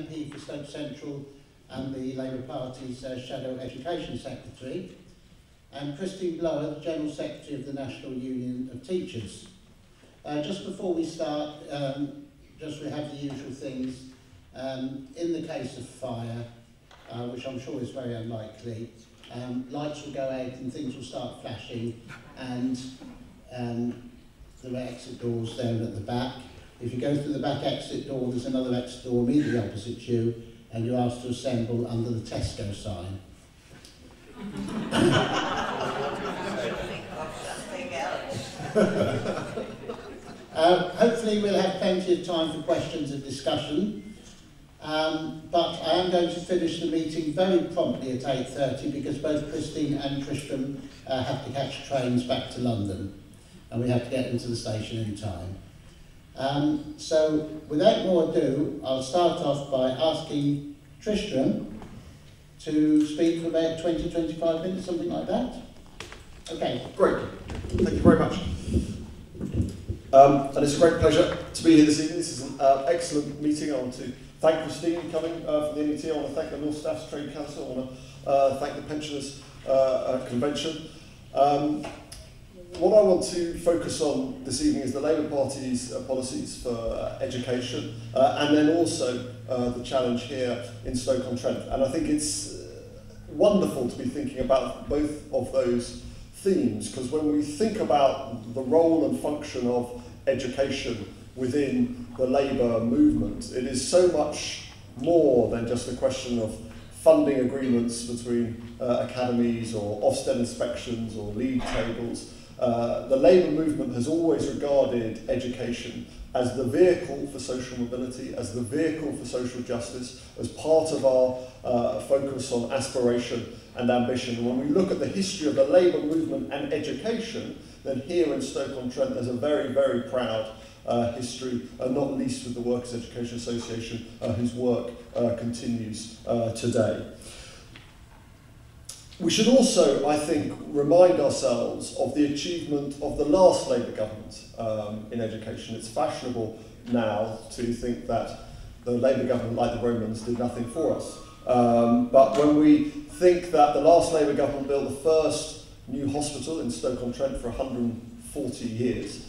MP for Stoke Central and the Labour Party's uh, Shadow Education Secretary, and Christine Blower, General Secretary of the National Union of Teachers. Uh, just before we start, um, just we have the usual things. Um, in the case of fire, uh, which I'm sure is very unlikely, um, lights will go out and things will start flashing and um, there are exit doors down at the back. If you go through the back exit door, there's another exit door immediately opposite you and you're asked to assemble under the Tesco sign. uh, hopefully we'll have plenty of time for questions and discussion. Um, but I am going to finish the meeting very promptly at 8.30 because both Christine and Tristram uh, have to catch trains back to London and we have to get into the station in time. Um, so without more ado, I'll start off by asking Tristram to speak for about 20-25 minutes, something like that. Okay. Great. Thank you very much. Um, and it's a great pleasure to be here this evening. This is an uh, excellent meeting. I want to thank Christine coming uh, from the NUT. I want to thank the North Staffs Trade Council. I want to uh, thank the Pensioners uh, Convention. Um, what I want to focus on this evening is the Labour Party's uh, policies for uh, education uh, and then also uh, the challenge here in Stoke-on-Trent. And I think it's uh, wonderful to be thinking about both of those themes because when we think about the role and function of education within the Labour movement, it is so much more than just a question of funding agreements between uh, academies or Ofsted inspections or league tables. Uh, the Labour movement has always regarded education as the vehicle for social mobility, as the vehicle for social justice, as part of our uh, focus on aspiration and ambition. When we look at the history of the Labour movement and education, then here in Stoke-on-Trent there's a very, very proud uh, history, uh, not least with the Workers' Education Association, uh, whose work uh, continues today. We should also, I think, remind ourselves of the achievement of the last Labour government um, in education. It's fashionable now to think that the Labour government, like the Romans, did nothing for us. Um, but when we think that the last Labour government built the first new hospital in Stoke-on-Trent for 140 years,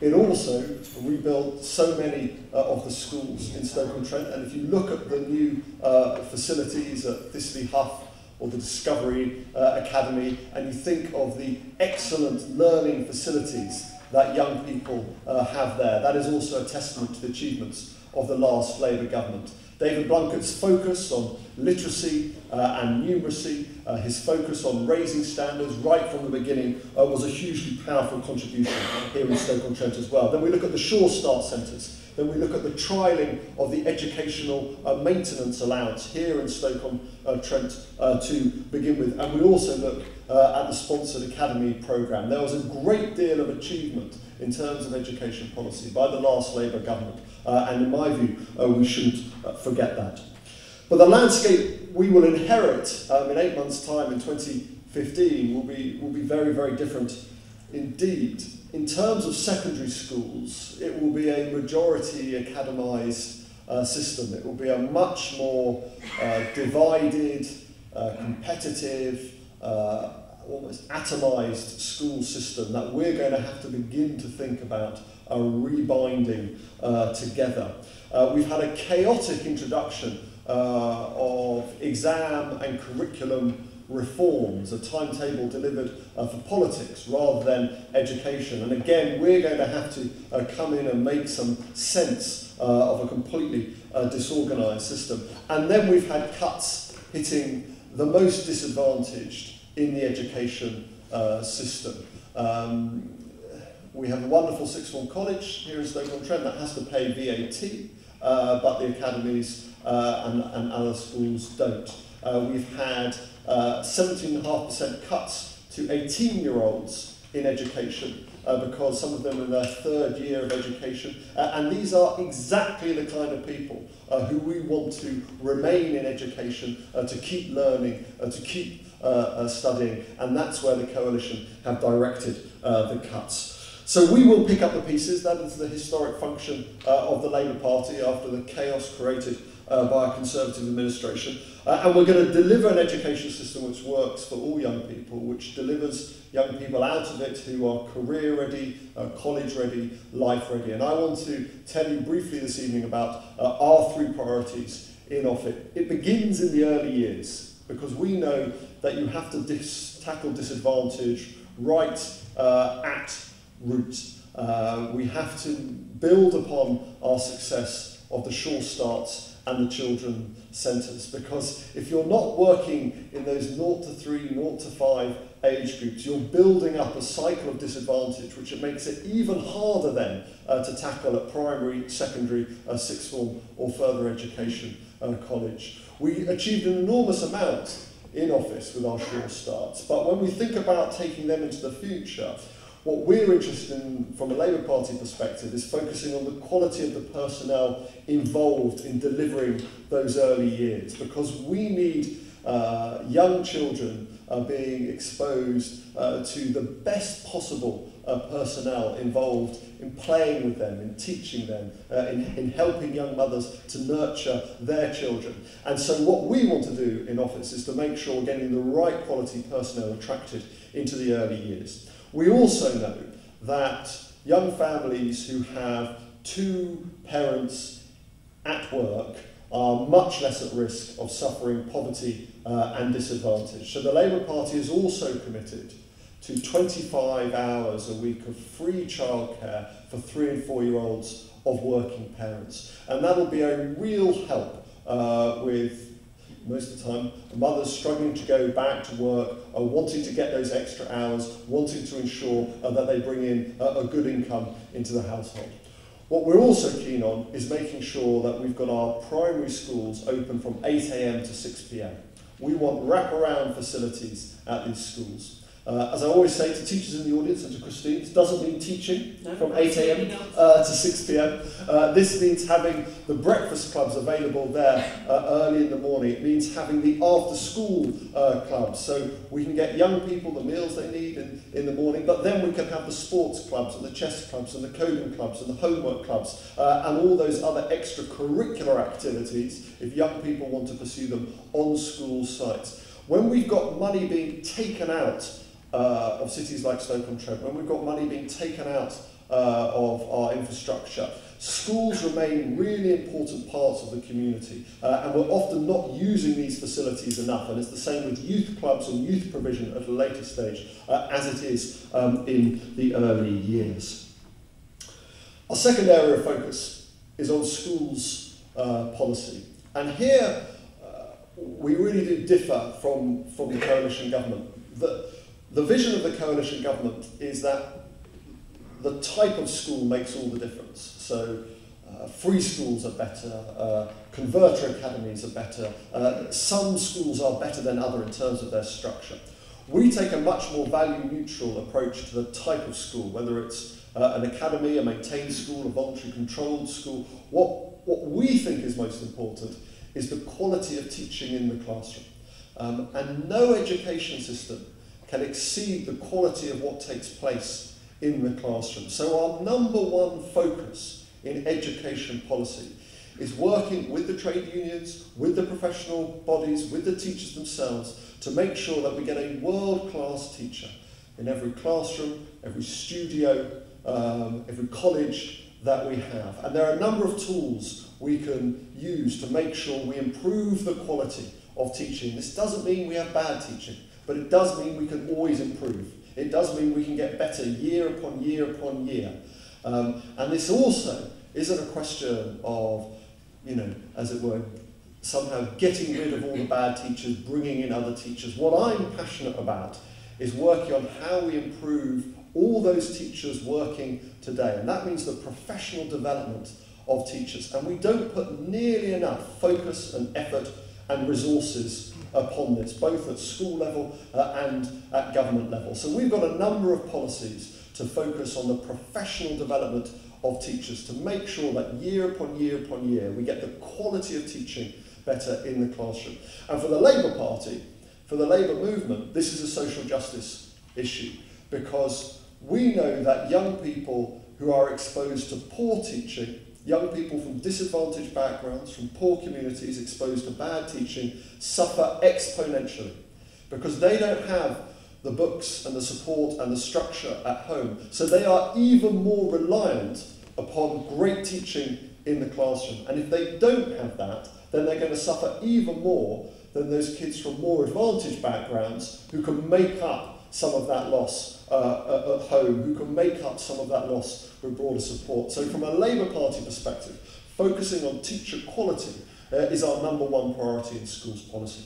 it also rebuilt so many uh, of the schools in Stoke-on-Trent. And if you look at the new uh, facilities at Thistley Hough or the Discovery uh, Academy, and you think of the excellent learning facilities that young people uh, have there. That is also a testament to the achievements of the last Labour government. David Blunkett's focus on literacy uh, and numeracy, uh, his focus on raising standards right from the beginning uh, was a hugely powerful contribution here in Stoke-on-Trent as well. Then we look at the Sure Start centres, then we look at the trialling of the educational uh, maintenance allowance here in Stoke-on-Trent uh, to begin with. And we also look uh, at the sponsored academy programme. There was a great deal of achievement in terms of education policy by the last Labour government. Uh, and in my view, uh, we shouldn't uh, forget that. But the landscape we will inherit um, in eight months' time in 2015 will be, will be very, very different indeed in terms of secondary schools, it will be a majority academised uh, system. It will be a much more uh, divided, uh, competitive, uh, almost atomised school system that we're going to have to begin to think about a rebinding uh, together. Uh, we've had a chaotic introduction uh, of exam and curriculum reforms, a timetable delivered uh, for politics rather than education. And again, we're going to have to uh, come in and make some sense uh, of a completely uh, disorganised system. And then we've had cuts hitting the most disadvantaged in the education uh, system. Um, we have a wonderful sixth form college here in Stoke-on-Trent that has to pay VAT, uh, but the academies and, and other schools don't. Uh, we've had 17.5% cuts to 18-year-olds in education uh, because some of them are in their third year of education. Uh, and these are exactly the kind of people uh, who we want to remain in education, uh, to keep learning, uh, to keep uh, uh, studying. And that's where the coalition have directed uh, the cuts. So we will pick up the pieces. That is the historic function uh, of the Labour Party after the chaos created uh, by a Conservative administration. Uh, and we're going to deliver an education system which works for all young people, which delivers young people out of it who are career ready, uh, college ready, life ready. And I want to tell you briefly this evening about uh, our three priorities in Offatt. It begins in the early years because we know that you have to dis tackle disadvantage right uh, at root. Uh, we have to build upon our success of the sure starts and the children centres because if you're not working in those 0 to 3, 0 to 5 age groups, you're building up a cycle of disadvantage which it makes it even harder then uh, to tackle at primary, secondary, uh, sixth form or further education uh, college. We achieved an enormous amount in Office with our sure starts, but when we think about taking them into the future, What we're interested in from a Labour Party perspective is focusing on the quality of the personnel involved in delivering those early years because we need uh, young children uh, being exposed uh, to the best possible uh, personnel involved in playing with them, in teaching them, uh, in, in helping young mothers to nurture their children. And so what we want to do in office is to make sure we're getting the right quality personnel attracted into the early years. We also know that young families who have two parents at work are much less at risk of suffering poverty uh, and disadvantage. So the Labour Party is also committed to 25 hours a week of free childcare for three and four year olds of working parents. And that'll be a real help uh, with most of the time, mothers struggling to go back to work, are wanting to get those extra hours, wanting to ensure uh, that they bring in uh, a good income into the household. What we're also keen on is making sure that we've got our primary schools open from 8am to 6pm. We want wraparound facilities at these schools. Uh, as I always say to teachers in the audience and to Christine, it doesn't mean teaching No, from 8am uh, to 6pm. Uh, this means having the breakfast clubs available there uh, early in the morning. It means having the after school uh, clubs so we can get young people the meals they need in, in the morning, but then we can have the sports clubs and the chess clubs and the coding clubs and the homework clubs uh, and all those other extracurricular activities if young people want to pursue them on school sites. When we've got money being taken out uh, of cities like Stoke-on-Trent, when we've got money being taken out uh, of our infrastructure, schools remain really important parts of the community uh, and we're often not using these facilities enough and it's the same with youth clubs and youth provision at a later stage uh, as it is um, in the early years. Our second area of focus is on schools uh, policy and here uh, we really do differ from, from the coalition government. The, The vision of the coalition government is that the type of school makes all the difference. So uh, free schools are better, uh, converter academies are better, uh, some schools are better than other in terms of their structure. We take a much more value neutral approach to the type of school, whether it's uh, an academy, a maintained school, a voluntary controlled school. What, what we think is most important is the quality of teaching in the classroom. Um, and no education system can exceed the quality of what takes place in the classroom. So our number one focus in education policy is working with the trade unions, with the professional bodies, with the teachers themselves to make sure that we get a world-class teacher in every classroom, every studio, um, every college that we have. And there are a number of tools we can use to make sure we improve the quality of teaching. This doesn't mean we have bad teaching. But it does mean we can always improve. It does mean we can get better year upon year upon year. Um, and this also isn't a question of, you know, as it were, somehow getting rid of all the bad teachers, bringing in other teachers. What I'm passionate about is working on how we improve all those teachers working today. And that means the professional development of teachers. And we don't put nearly enough focus and effort and resources upon this, both at school level uh, and at government level. So we've got a number of policies to focus on the professional development of teachers to make sure that year upon year upon year we get the quality of teaching better in the classroom. And for the Labour Party, for the Labour movement, this is a social justice issue because we know that young people who are exposed to poor teaching, young people from disadvantaged backgrounds, from poor communities exposed to bad teaching, suffer exponentially because they don't have the books and the support and the structure at home. So they are even more reliant upon great teaching in the classroom. And if they don't have that, then they're going to suffer even more than those kids from more advantaged backgrounds who can make up some of that loss uh, at home, who can make up some of that loss with broader support. So from a Labour Party perspective, focusing on teacher quality uh, is our number one priority in schools policy.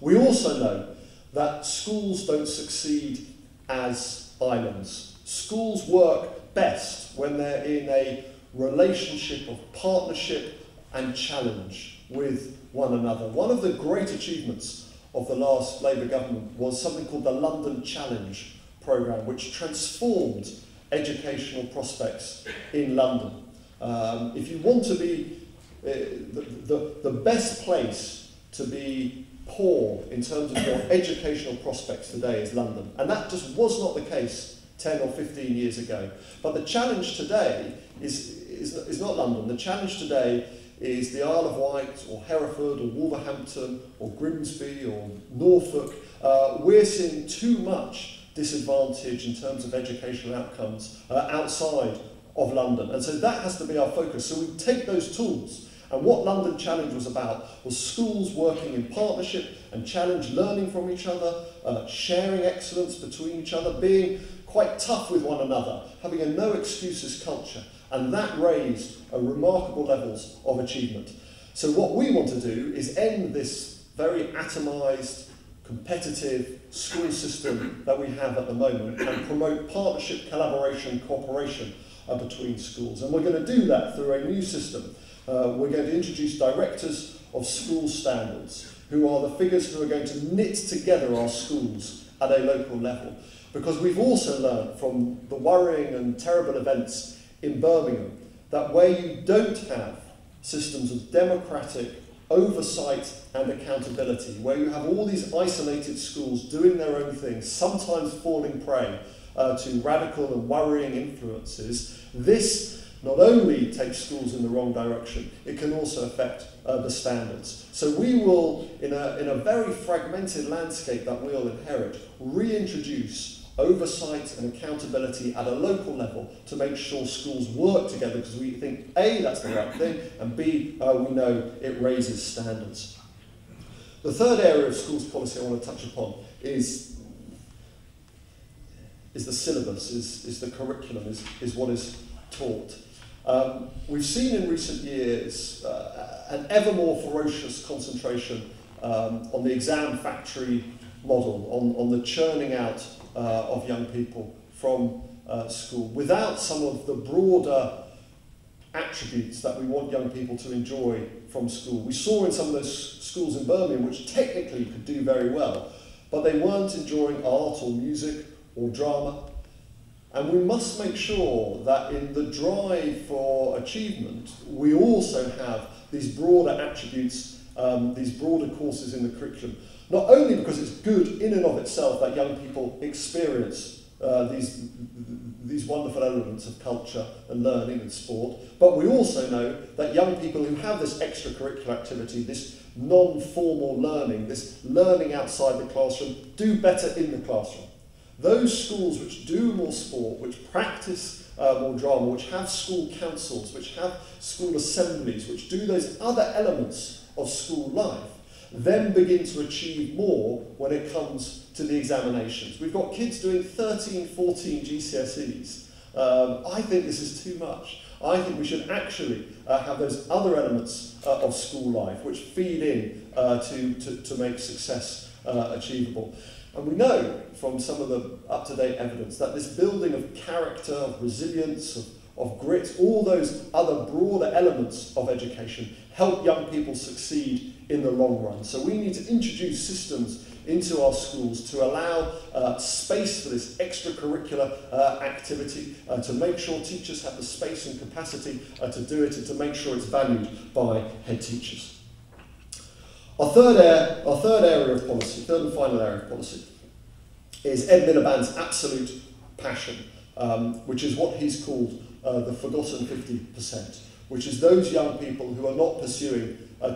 We also know that schools don't succeed as islands. Schools work best when they're in a relationship of partnership and challenge with one another. One of the great achievements of the last Labour government was something called the London Challenge programme, which transformed educational prospects in London. Um, if you want to be uh, the, the, the best place to be poor in terms of your educational prospects today is London. And that just was not the case 10 or 15 years ago. But the challenge today is, is, is not London. The challenge today is the Isle of Wight or Hereford or Wolverhampton or Grimsby or Norfolk. Uh, we're seeing too much disadvantage in terms of educational outcomes uh, outside of London. And so that has to be our focus. So we take those tools and what London Challenge was about was schools working in partnership and challenge, learning from each other, uh, sharing excellence between each other, being quite tough with one another, having a no excuses culture. And that raised remarkable levels of achievement. So what we want to do is end this very atomised, competitive school system that we have at the moment and promote partnership, collaboration, cooperation uh, between schools. And we're going to do that through a new system uh, we're going to introduce directors of school standards, who are the figures who are going to knit together our schools at a local level. Because we've also learned from the worrying and terrible events in Birmingham that where you don't have systems of democratic oversight and accountability, where you have all these isolated schools doing their own thing, sometimes falling prey uh, to radical and worrying influences, this not only takes schools in the wrong direction, it can also affect uh, the standards. So we will, in a, in a very fragmented landscape that we'll inherit, reintroduce oversight and accountability at a local level to make sure schools work together because we think A, that's the right thing, and B, uh, we know it raises standards. The third area of schools policy I want to touch upon is, is the syllabus, is, is the curriculum, is, is what is taught. Um, we've seen in recent years uh, an ever more ferocious concentration um, on the exam factory model, on, on the churning out of young people from uh, school, without some of the broader attributes that we want young people to enjoy from school. We saw in some of those schools in Birmingham, which technically could do very well, but they weren't enjoying art or music or drama and we must make sure that in the drive for achievement, we also have these broader attributes, um, these broader courses in the curriculum. Not only because it's good in and of itself that young people experience uh, these, these wonderful elements of culture and learning and sport, but we also know that young people who have this extracurricular activity, this non-formal learning, this learning outside the classroom, do better in the classroom. Those schools which do more sport, which practice uh, more drama, which have school councils, which have school assemblies, which do those other elements of school life, then begin to achieve more when it comes to the examinations. We've got kids doing 13, 14 GCSEs. Um, I think this is too much. I think we should actually uh, have those other elements uh, of school life which feed in uh, to, to, to make success uh, achievable. And we know from some of the up-to-date evidence that this building of character, of resilience, of, of grit, all those other broader elements of education help young people succeed in the long run. So we need to introduce systems into our schools to allow uh, space for this extracurricular uh, activity, uh, to make sure teachers have the space and capacity uh, to do it, and to make sure it's valued by head teachers. Our third, area, our third area of policy, third and final area of policy, is Ed Miliband's absolute passion, um, which is what he's called uh, the forgotten 50%, which is those young people who are not pursuing a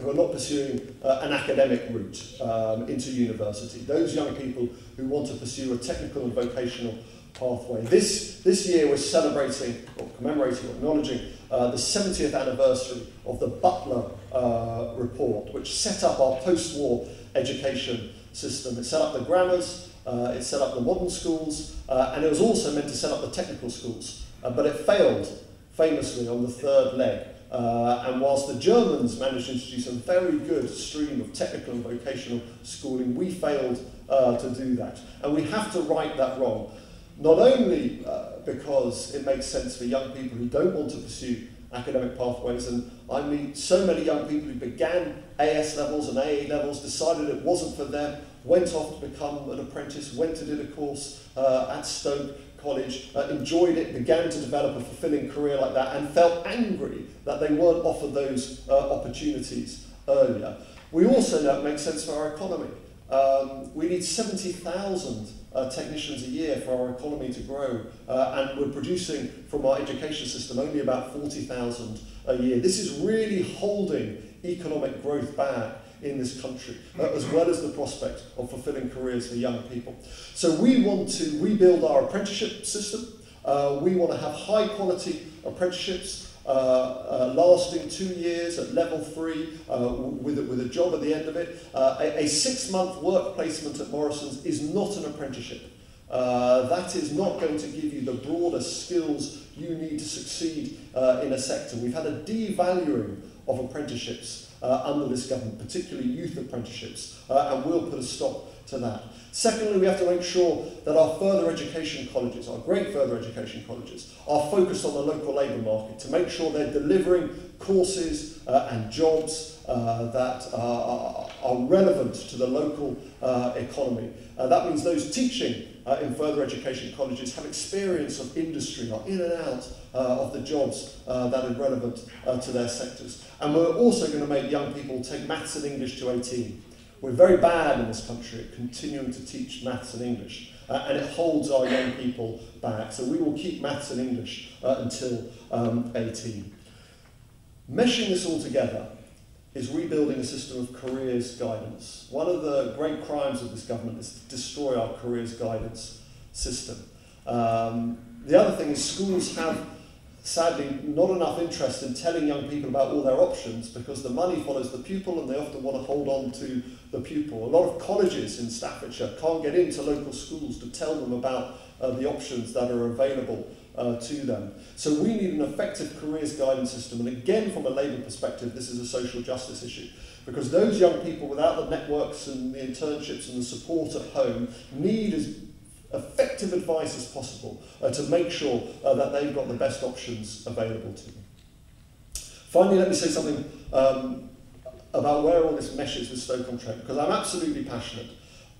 who are not pursuing uh, an academic route um, into university, those young people who want to pursue a technical and vocational pathway. This, this year we're celebrating, or commemorating, or acknowledging uh, the 70th anniversary of the Butler uh, report, which set up our post-war education system. It set up the grammars, uh, it set up the modern schools, uh, and it was also meant to set up the technical schools. Uh, but it failed famously on the third leg. Uh, and whilst the Germans managed to introduce a very good stream of technical and vocational schooling, we failed uh, to do that. And we have to right that wrong. Not only uh, because it makes sense for young people who don't want to pursue academic pathways, and I meet so many young people who began AS levels and AA levels, decided it wasn't for them, went off to become an apprentice, went to do a course uh, at Stoke College, uh, enjoyed it, began to develop a fulfilling career like that, and felt angry that they weren't offered those uh, opportunities earlier. We also know it makes sense for our economy. Um, we need 70,000 uh, technicians a year for our economy to grow, uh, and we're producing from our education system only about 40,000 a year. This is really holding economic growth back in this country, uh, as well as the prospect of fulfilling careers for young people. So we want to rebuild our apprenticeship system. Uh, we want to have high quality apprenticeships uh, uh, lasting two years at level three uh, with, a, with a job at the end of it. Uh, a, a six month work placement at Morrison's is not an apprenticeship. Uh, that is not going to give you the broader skills you need to succeed uh, in a sector. We've had a devaluing of apprenticeships under this government, particularly youth apprenticeships, uh, and we'll put a stop to that. Secondly, we have to make sure that our further education colleges, our great further education colleges, are focused on the local labour market to make sure they're delivering courses uh, and jobs uh, that are, are relevant to the local uh, economy. Uh, that means those teaching uh, in further education colleges have experience of industry, are in and out uh, of the jobs uh, that are relevant uh, to their sectors. And we're also going to make young people take maths and English to 18. We're very bad in this country at continuing to teach maths and English, uh, and it holds our young people back. So we will keep maths and English uh, until um, 18. Meshing this all together is rebuilding a system of careers guidance. One of the great crimes of this government is to destroy our careers guidance system. Um, the other thing is schools have sadly not enough interest in telling young people about all their options because the money follows the pupil and they often want to hold on to the pupil. A lot of colleges in Staffordshire can't get into local schools to tell them about uh, the options that are available uh, to them. So we need an effective careers guidance system and again from a Labour perspective this is a social justice issue because those young people without the networks and the internships and the support at home need as effective advice as possible uh, to make sure uh, that they've got the best options available to them. Finally, let me say something um, about where all this meshes with Stoke-on-Trent, because I'm absolutely passionate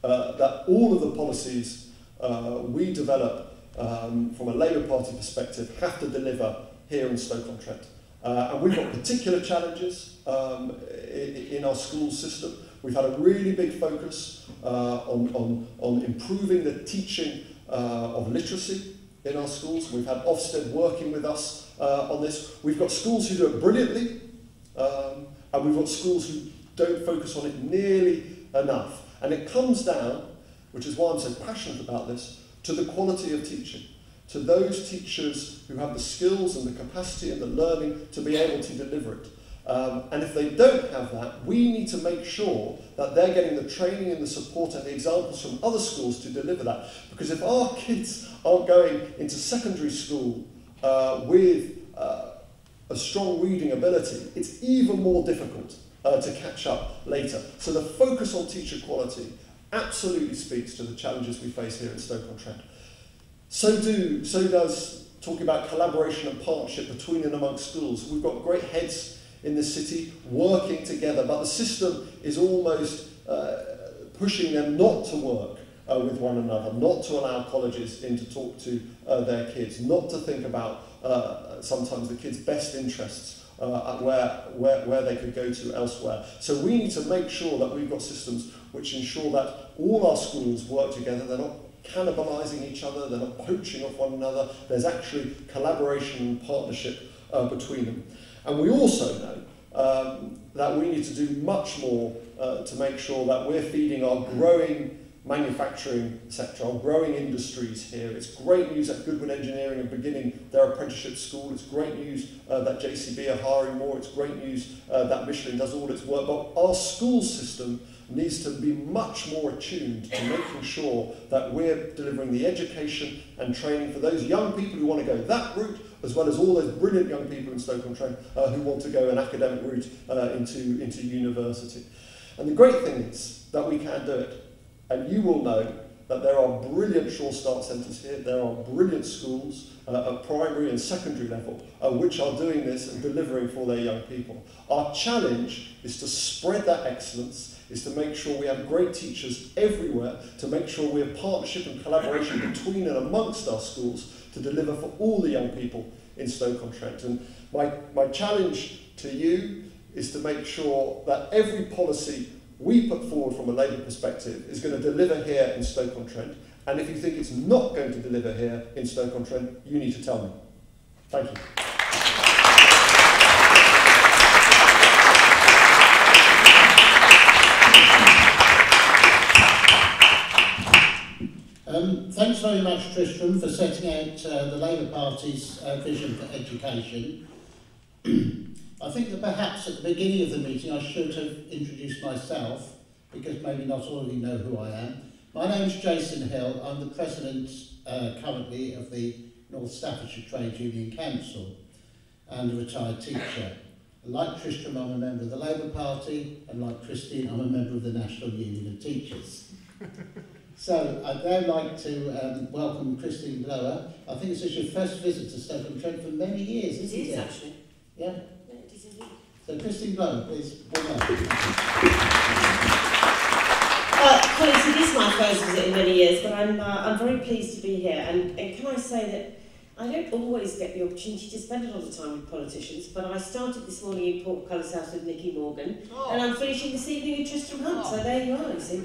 uh, that all of the policies uh, we develop um, from a Labour Party perspective have to deliver here in Stoke-on-Trent. Uh, and we've got particular challenges um, in, in our school system. We've had a really big focus uh, on, on, on improving the teaching uh, of literacy in our schools. We've had Ofsted working with us uh, on this. We've got schools who do it brilliantly, um, and we've got schools who don't focus on it nearly enough. And it comes down, which is why I'm so passionate about this, to the quality of teaching, to those teachers who have the skills and the capacity and the learning to be able to deliver it. Um, and if they don't have that, we need to make sure that they're getting the training and the support and the examples from other schools to deliver that. Because if our kids aren't going into secondary school uh, with uh, a strong reading ability, it's even more difficult uh, to catch up later. So the focus on teacher quality absolutely speaks to the challenges we face here at Stoke-on-Trent. So do so does talking about collaboration and partnership between and amongst schools. We've got great heads in the city working together, but the system is almost uh, pushing them not to work uh, with one another, not to allow colleges in to talk to uh, their kids, not to think about uh, sometimes the kids' best interests uh, where, where, where they could go to elsewhere. So we need to make sure that we've got systems which ensure that all our schools work together. They're not cannibalising each other, they're not poaching off one another, there's actually collaboration and partnership uh, between them. And we also know um, that we need to do much more uh, to make sure that we're feeding our growing manufacturing sector, our growing industries here. It's great news that Goodwin Engineering are beginning their apprenticeship school. It's great news uh, that JCB are hiring more. It's great news uh, that Michelin does all its work. But our school system needs to be much more attuned to making sure that we're delivering the education and training for those young people who want to go that route, as well as all those brilliant young people in Stoke-on-Trent uh, who want to go an academic route uh, into, into university. And the great thing is that we can do it. And you will know that there are brilliant Sure Start centres here, there are brilliant schools uh, at primary and secondary level uh, which are doing this and delivering for their young people. Our challenge is to spread that excellence is to make sure we have great teachers everywhere, to make sure we have partnership and collaboration between and amongst our schools to deliver for all the young people in Stoke-on-Trent. And my, my challenge to you is to make sure that every policy we put forward from a Labour perspective is going to deliver here in Stoke-on-Trent. And if you think it's not going to deliver here in Stoke-on-Trent, you need to tell me. Thank you. Um, thanks very much, Tristram, for setting out uh, the Labour Party's uh, vision for education. I think that perhaps at the beginning of the meeting I should have introduced myself, because maybe not all of you know who I am. My name's Jason Hill. I'm the president uh, currently of the North Staffordshire Trade Union Council and a retired teacher. Like Tristram, I'm a member of the Labour Party, and like Christine, I'm a member of the National Union of Teachers. So I'd now like to um, welcome Christine Blower. I think this is your first visit to Stoke Trent for many years, isn't it? Is, it is actually. Yeah? yeah it is indeed. So Christine Blower, please, warm up. Uh, colleagues, it is my first visit in many years, but I'm, uh, I'm very pleased to be here. And, and can I say that I don't always get the opportunity to spend a lot of time with politicians, but I started this morning in Portcullis House with Nicky Morgan, and I'm finishing this evening with Tristram Hunt, so there you are, you see.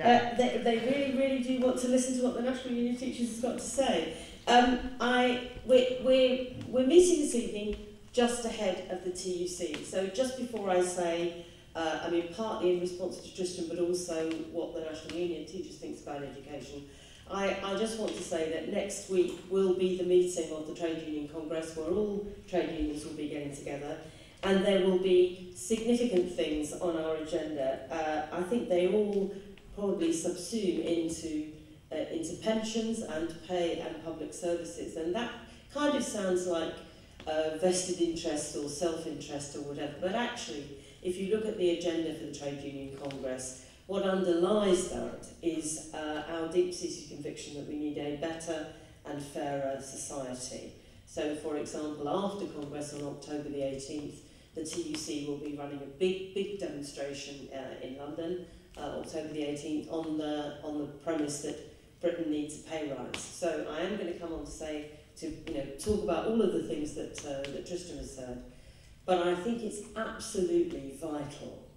Uh, they, they really, really do want to listen to what the National Union of Teachers has got to say. Um, I, we're, we're, we're meeting this evening just ahead of the TUC, so just before I say, uh, I mean, partly in response to Tristram, but also what the National Union of Teachers thinks about education, I, I just want to say that next week will be the meeting of the Trade Union Congress where all trade unions will be getting together. And there will be significant things on our agenda. Uh, I think they all probably subsume into, uh, into pensions and pay and public services. And that kind of sounds like uh, vested interest or self-interest or whatever, but actually if you look at the agenda for the Trade Union Congress, What underlies that is uh, our deep-seated conviction that we need a better and fairer society. So, for example, after Congress on October the 18th, the TUC will be running a big, big demonstration uh, in London, uh, October the 18th, on the, on the premise that Britain needs a pay rise. So I am going to come on to say, to you know, talk about all of the things that, uh, that Tristram has said, but I think it's absolutely vital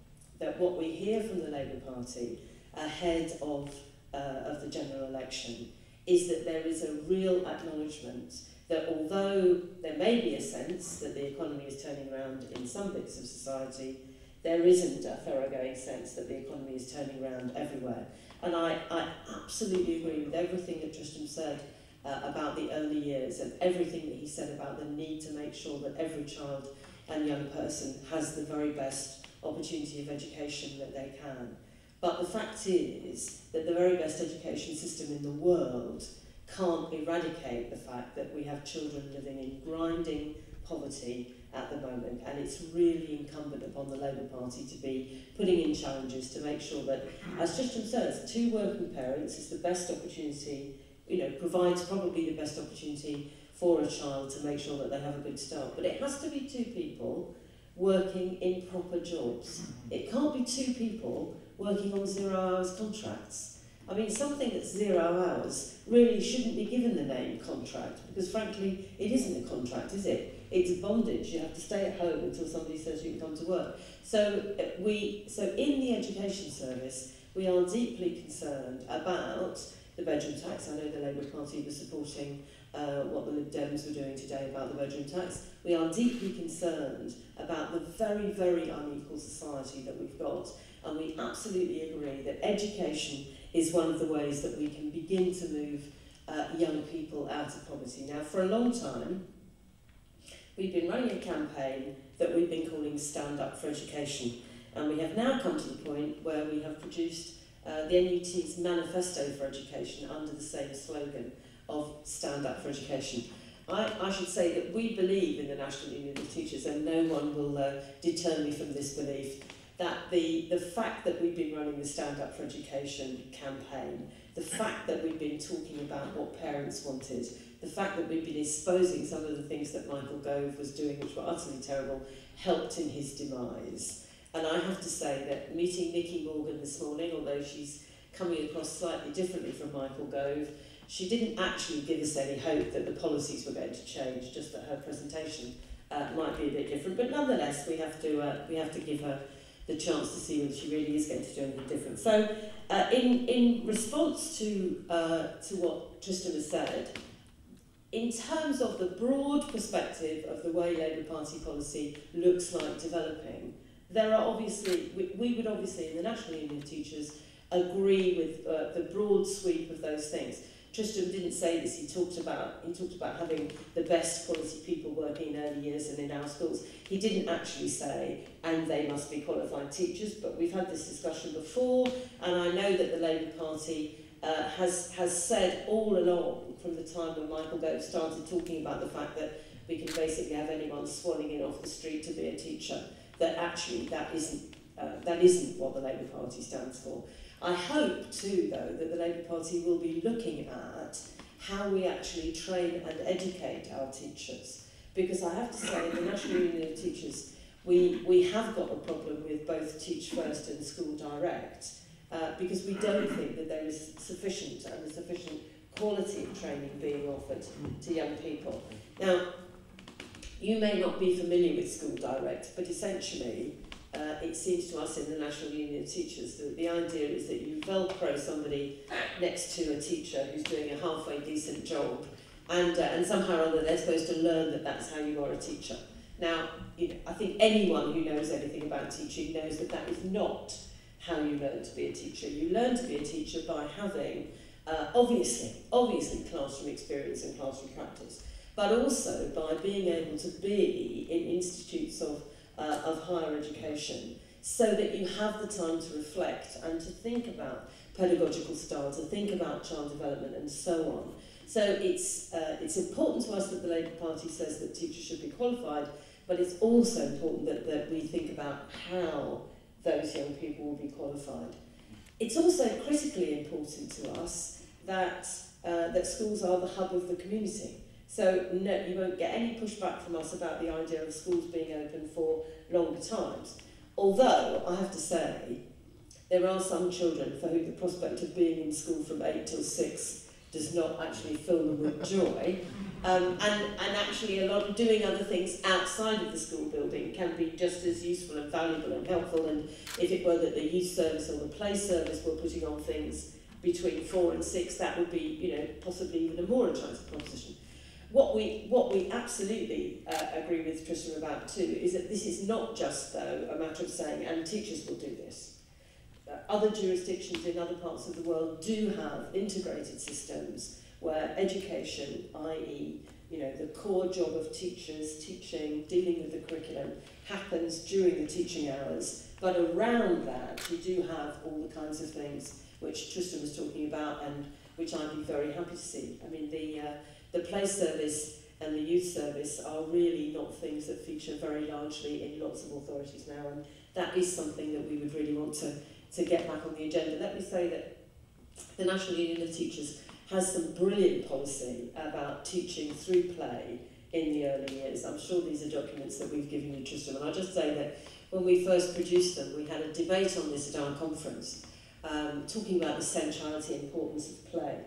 that what we hear from the Labour Party ahead of, uh, of the general election is that there is a real acknowledgement that although there may be a sense that the economy is turning around in some bits of society, there isn't a thoroughgoing sense that the economy is turning around everywhere. And I, I absolutely agree with everything that Tristram said uh, about the early years and everything that he said about the need to make sure that every child and young person has the very best opportunity of education that they can. But the fact is that the very best education system in the world can't eradicate the fact that we have children living in grinding poverty at the moment and it's really incumbent upon the Labour Party to be putting in challenges to make sure that, as Tristram says, two working parents is the best opportunity, you know, provides probably the best opportunity for a child to make sure that they have a good start. But it has to be two people working in proper jobs. It can't be two people working on zero hours contracts. I mean, something that's zero hours really shouldn't be given the name contract because, frankly, it isn't a contract, is it? It's bondage. You have to stay at home until somebody says you can come to work. So, uh, we, so in the education service, we are deeply concerned about the bedroom tax. I know the Labour Party was supporting uh, what the Lib Dems were doing today about the bedroom tax. We are deeply concerned about the very, very unequal society that we've got, and we absolutely agree that education is one of the ways that we can begin to move uh, young people out of poverty. Now, for a long time, we've been running a campaign that we've been calling Stand Up for Education, and we have now come to the point where we have produced uh, the NUT's Manifesto for Education under the same slogan of Stand Up for Education. I, I should say that we believe in the National Union of Teachers, and no one will uh, deter me from this belief, that the, the fact that we've been running the Stand Up for Education campaign, the fact that we've been talking about what parents wanted, the fact that we've been exposing some of the things that Michael Gove was doing, which were utterly terrible, helped in his demise. And I have to say that meeting Nicky Morgan this morning, although she's coming across slightly differently from Michael Gove, she didn't actually give us any hope that the policies were going to change, just that her presentation uh, might be a bit different. But nonetheless, we have to, uh, we have to give her the chance to see whether she really is going to do anything different. So, uh, in, in response to, uh, to what Tristram has said, in terms of the broad perspective of the way Labour Party policy looks like developing, there are obviously, we, we would obviously in the National Union of Teachers agree with uh, the broad sweep of those things. Tristram didn't say this, he talked about he talked about having the best quality people working in early years and in our schools. He didn't actually say, and they must be qualified teachers, but we've had this discussion before, and I know that the Labour Party uh, has, has said all along from the time when Michael Gove started talking about the fact that we can basically have anyone swanning in off the street to be a teacher, that actually that isn't, uh, that isn't what the Labour Party stands for. I hope too, though, that the Labour Party will be looking at how we actually train and educate our teachers. Because I have to say, the National Union of Teachers, we, we have got a problem with both Teach First and School Direct, uh, because we don't think that there is sufficient and a sufficient quality of training being offered to young people. Now, you may not be familiar with School Direct, but essentially uh, it seems to us in the National Union of Teachers that the idea is that you velcro somebody next to a teacher who's doing a halfway decent job and, uh, and somehow or other they're supposed to learn that that's how you are a teacher. Now, you know, I think anyone who knows anything about teaching knows that that is not how you learn to be a teacher. You learn to be a teacher by having, uh, obviously, obviously classroom experience and classroom practice, but also by being able to be in institutes of uh, of higher education so that you have the time to reflect and to think about pedagogical style, to think about child development and so on. So it's, uh, it's important to us that the Labour Party says that teachers should be qualified, but it's also important that, that we think about how those young people will be qualified. It's also critically important to us that, uh, that schools are the hub of the community. So no, you won't get any pushback from us about the idea of schools being open for longer times. Although, I have to say, there are some children for whom the prospect of being in school from 8 till 6 does not actually fill them with joy. Um, and, and actually a lot of doing other things outside of the school building can be just as useful and valuable and helpful. And if it were that the youth service or the play service were putting on things between 4 and 6, that would be, you know, possibly even a more attractive proposition. What we, what we absolutely uh, agree with Tristram about too is that this is not just though a matter of saying, and teachers will do this. Uh, other jurisdictions in other parts of the world do have integrated systems where education, i.e., you know, the core job of teachers, teaching, dealing with the curriculum, happens during the teaching hours. But around that, you do have all the kinds of things which Tristram was talking about and which I'd be very happy to see. I mean, the, uh, the play service and the youth service are really not things that feature very largely in lots of authorities now, and that is something that we would really want to, to get back on the agenda. Let me say that the National Union of Teachers has some brilliant policy about teaching through play in the early years. I'm sure these are documents that we've given you, Tristram, and I'll just say that when we first produced them, we had a debate on this at our conference, um, talking about the centrality importance of play.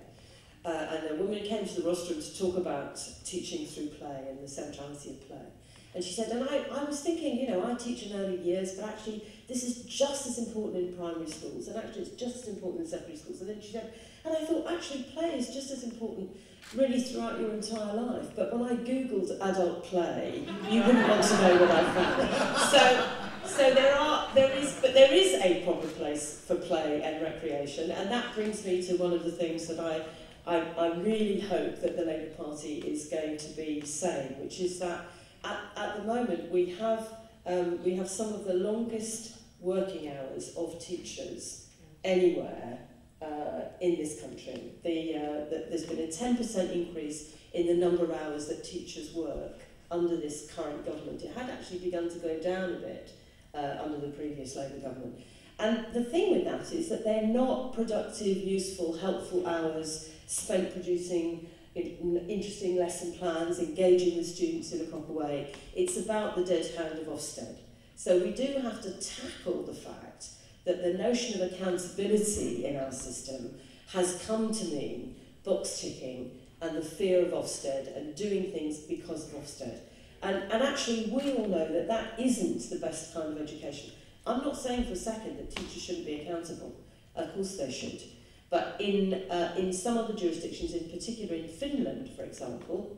Uh, and a woman came to the rostrum to talk about teaching through play and the centrality of play. And she said, and I, I was thinking, you know, I teach in early years, but actually this is just as important in primary schools, and actually it's just as important in secondary schools. And then she said, and I thought, actually play is just as important really throughout your entire life. But when I Googled adult play, you wouldn't want to know what I found. So, so there are, there is, but there is a proper place for play and recreation, and that brings me to one of the things that I, I, I really hope that the Labour Party is going to be saying, which is that at, at the moment we have, um, we have some of the longest working hours of teachers anywhere uh, in this country. The, uh, the, there's been a 10% increase in the number of hours that teachers work under this current government. It had actually begun to go down a bit uh, under the previous Labour government. And the thing with that is that they're not productive, useful, helpful hours spent producing interesting lesson plans, engaging the students in a proper way. It's about the dead hand of Ofsted. So we do have to tackle the fact that the notion of accountability in our system has come to mean box ticking and the fear of Ofsted and doing things because of Ofsted. And, and actually, we all know that that isn't the best kind of education. I'm not saying for a second that teachers shouldn't be accountable. Of course they should. But in, uh, in some other jurisdictions, in particular in Finland, for example,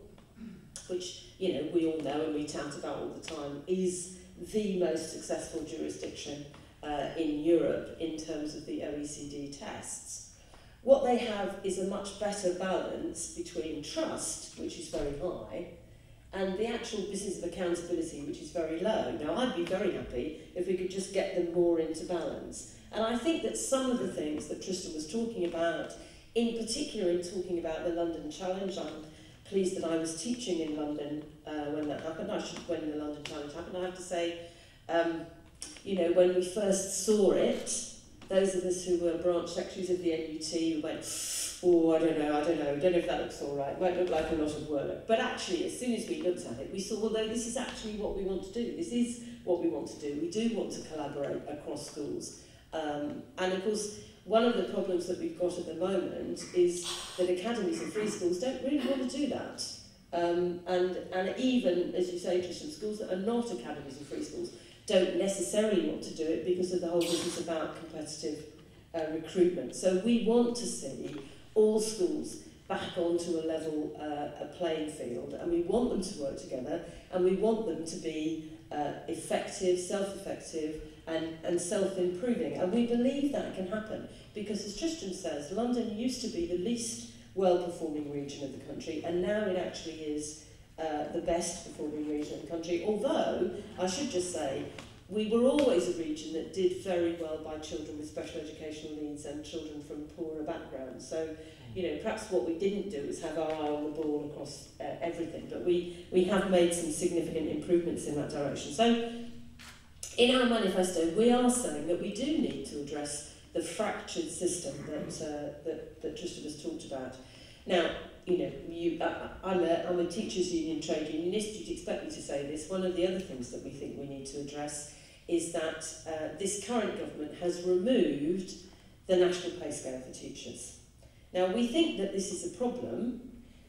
which you know we all know and we tout about all the time, is the most successful jurisdiction uh, in Europe in terms of the OECD tests. What they have is a much better balance between trust, which is very high, and the actual business of accountability, which is very low. Now, I'd be very happy if we could just get them more into balance. And I think that some of the things that Tristram was talking about, in particular in talking about the London Challenge, I'm pleased that I was teaching in London uh, when that happened. I should when the London Challenge happened. I have to say, um, you know, when we first saw it, those of us who were branch secretaries of the NUT went, oh, I don't know, I don't know, I don't know if that looks all right, it won't look like a lot of work. But actually, as soon as we looked at it, we saw, well, no, this is actually what we want to do. This is what we want to do. We do want to collaborate across schools. Um, and of course, one of the problems that we've got at the moment is that academies and free schools don't really want to do that. Um, and, and even, as you say, Christian schools that are not academies and free schools don't necessarily want to do it because of the whole business about competitive uh, recruitment. So we want to see all schools back onto a level uh, a playing field and we want them to work together and we want them to be uh, effective, self-effective and, and self-improving. And we believe that can happen because as Tristan says London used to be the least well-performing region of the country and now it actually is uh, the best performing region of the country. Although I should just say we were always a region that did very well by children with special educational needs and children from poorer backgrounds. So, you know, perhaps what we didn't do is have our eye on the ball across uh, everything, but we, we have made some significant improvements in that direction. So, in our manifesto, we are saying that we do need to address the fractured system that, uh, that, that Tristan has talked about. Now, you know, you, uh, I'm, a, I'm a teachers union trade unionist, you'd expect me to say this. One of the other things that we think we need to address is that uh, this current government has removed the national pay scale for teachers. Now, we think that this is a problem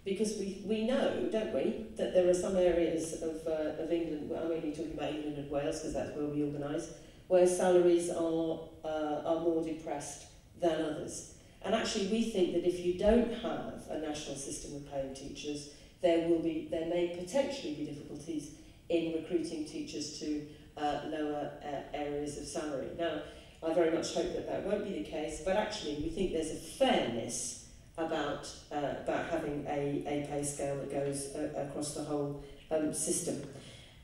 because we, we know, don't we, that there are some areas of, uh, of England, I'm only talking about England and Wales because that's where we organise, where salaries are, uh, are more depressed than others. And actually we think that if you don't have a national system of paying teachers, there will be, there may potentially be difficulties in recruiting teachers to uh, lower uh, areas of salary. Now, I very much hope that that won't be the case, but actually we think there's a fairness about, uh, about having a, a pay scale that goes uh, across the whole um, system.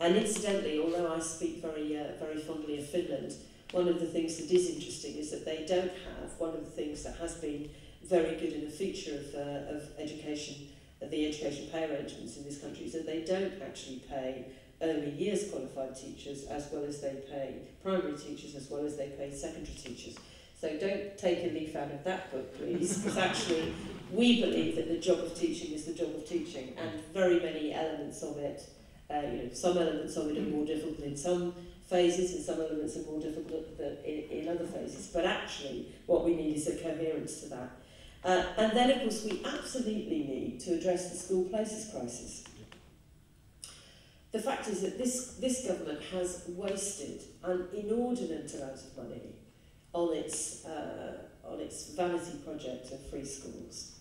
And incidentally, although I speak very, uh, very fondly of Finland, one of the things that is interesting is that they don't have, one of the things that has been very good in a feature of, uh, of education, of the education pay arrangements in this country, is that they don't actually pay early years qualified teachers as well as they pay primary teachers as well as they pay secondary teachers. So don't take a leaf out of that book, please, because actually we believe that the job of teaching is the job of teaching, and very many elements of it, uh, you know, some elements of it are more difficult in some phases, and some elements are more difficult in, in other phases. But actually, what we need is a coherence to that. Uh, and then, of course, we absolutely need to address the school places crisis. The fact is that this, this government has wasted an inordinate amount of money on its, uh, on its vanity project of free schools.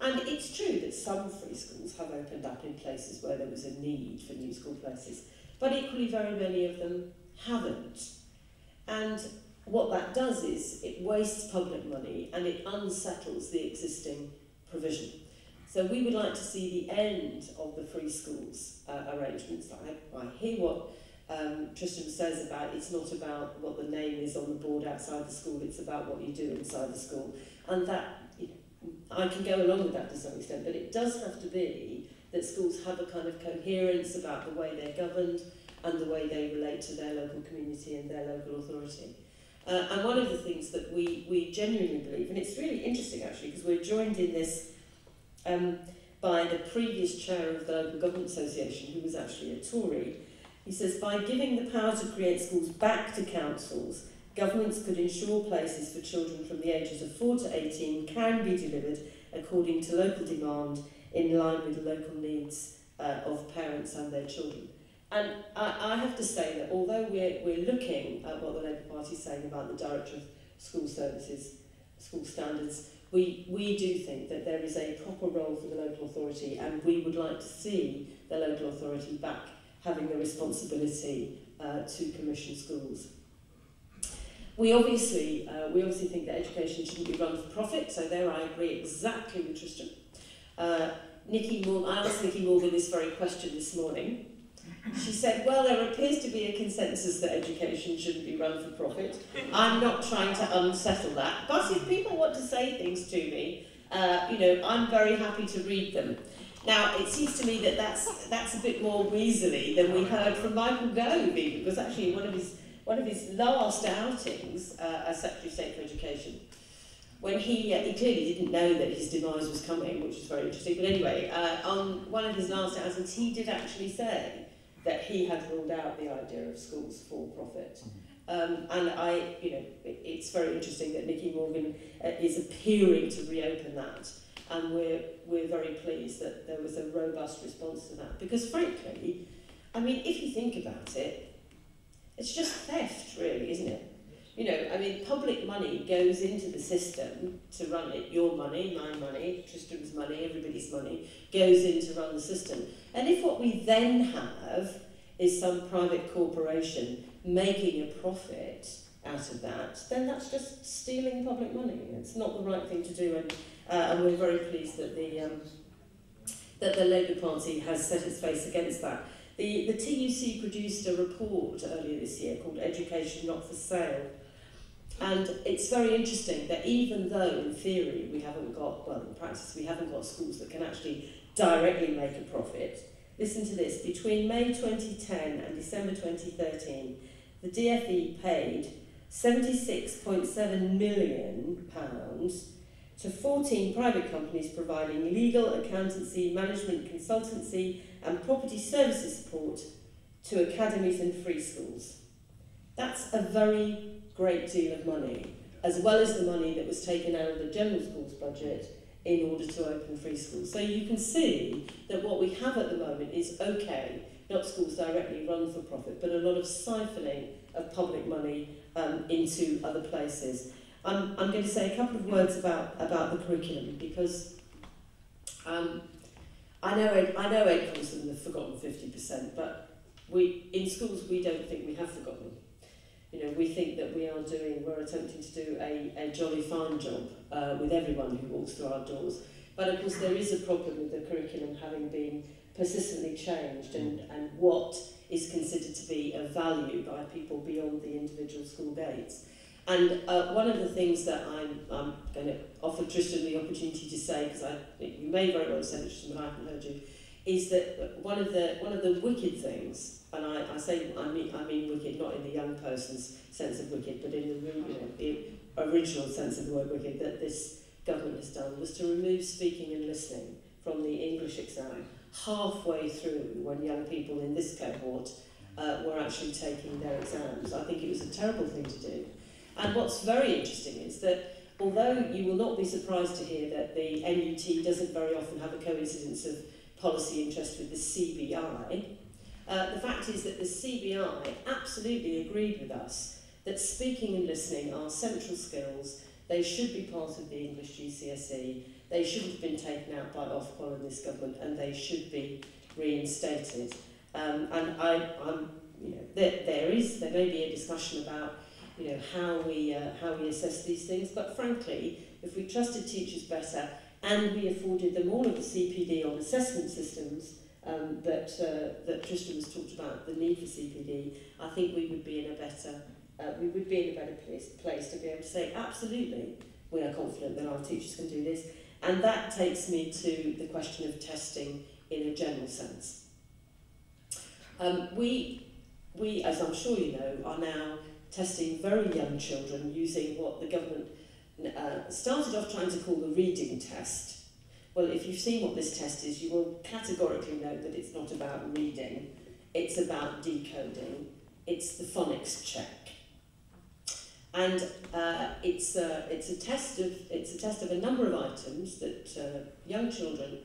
And it's true that some free schools have opened up in places where there was a need for new school places, but equally very many of them haven't. And what that does is it wastes public money and it unsettles the existing provision. So we would like to see the end of the free schools uh, arrangements. I, I hear what um, says about it's not about what the name is on the board outside the school, it's about what you do inside the school. And that, you know, I can go along with that to some extent, but it does have to be that schools have a kind of coherence about the way they're governed and the way they relate to their local community and their local authority. Uh, and one of the things that we, we genuinely believe, and it's really interesting actually, because we're joined in this um, by the previous chair of the Local Government Association, who was actually a Tory. He says, by giving the power to create schools back to councils, governments could ensure places for children from the ages of 4 to 18 can be delivered according to local demand in line with the local needs uh, of parents and their children. And I, I have to say that although we're, we're looking at what the Labour Party is saying about the Director of School Services, school standards, we, we do think that there is a proper role for the local authority and we would like to see the local authority back having the responsibility uh, to commission schools. We obviously, uh, we obviously think that education shouldn't be run for profit, so there I agree exactly with Tristram. Uh, Nicky Morgan, I asked Nicky Morgan this very question this morning, She said, well, there appears to be a consensus that education shouldn't be run for profit. I'm not trying to unsettle that. But if people want to say things to me, uh, you know, I'm very happy to read them. Now, it seems to me that that's, that's a bit more weaselly than we heard from Michael Gove, even, because actually one of his, one of his last outings uh, as Secretary of State for Education, when he, uh, he clearly didn't know that his demise was coming, which is very interesting, but anyway, uh, on one of his last outings, he did actually say that he had ruled out the idea of schools for profit. Um, and I, you know, it's very interesting that Nicky Morgan uh, is appearing to reopen that. And we're, we're very pleased that there was a robust response to that. Because frankly, I mean, if you think about it, it's just theft, really, isn't it? You know, I mean, public money goes into the system to run it. Your money, my money, Tristram's money, everybody's money goes in to run the system. And if what we then have is some private corporation making a profit out of that, then that's just stealing public money. It's not the right thing to do, and, uh, and we're very pleased that the um, that the Labour Party has set its face against that. The, the TUC produced a report earlier this year called Education Not for Sale, And it's very interesting that even though in theory we haven't got, well in practice we haven't got schools that can actually directly make a profit, listen to this, between May 2010 and December 2013, the DFE paid 76.7 million pounds to 14 private companies providing legal, accountancy, management, consultancy and property services support to academies and free schools. That's a very great deal of money, as well as the money that was taken out of the general schools budget in order to open free schools. So you can see that what we have at the moment is okay, not schools directly run for profit, but a lot of siphoning of public money um, into other places. I'm, I'm going to say a couple of words about, about the curriculum because um, I know Ed, I know Ed calls them the forgotten 50%, but we, in schools we don't think we have forgotten you know, we think that we are doing, we're attempting to do a, a jolly fine job uh, with everyone who walks through our doors. But of course there is a problem with the curriculum having been persistently changed and, and what is considered to be a value by people beyond the individual school gates. And uh, one of the things that I'm, I'm going to offer Tristan the opportunity to say, because I you may very well have said it, Tristan, but I haven't heard you, is that one of the one of the wicked things, and I, I say I mean I mean wicked not in the young person's sense of wicked, but in the you know, the original sense of the word wicked that this government has done was to remove speaking and listening from the English exam halfway through when young people in this cohort uh, were actually taking their exams. I think it was a terrible thing to do. And what's very interesting is that although you will not be surprised to hear that the NUT doesn't very often have a coincidence of policy interest with the CBI, Uh, the fact is that the CBI absolutely agreed with us that speaking and listening are central skills. They should be part of the English GCSE. They shouldn't have been taken out by Ofqual in this government, and they should be reinstated. Um, and I, I'm, you know, there, there is there may be a discussion about you know how we uh, how we assess these things, but frankly, if we trusted teachers better and we afforded them all of the CPD on assessment systems um, that uh, that Tristram has talked about, the need for CPD, I think we would be in a better uh, we would be in a better place, place to be able to say absolutely we are confident that our teachers can do this, and that takes me to the question of testing in a general sense. Um, we, we, as I'm sure you know, are now testing very young children using what the government uh, started off trying to call the reading test. Well, if you've seen what this test is, you will categorically know that it's not about reading, it's about decoding, it's the phonics check. And uh, it's, a, it's, a test of, it's a test of a number of items that uh, young children,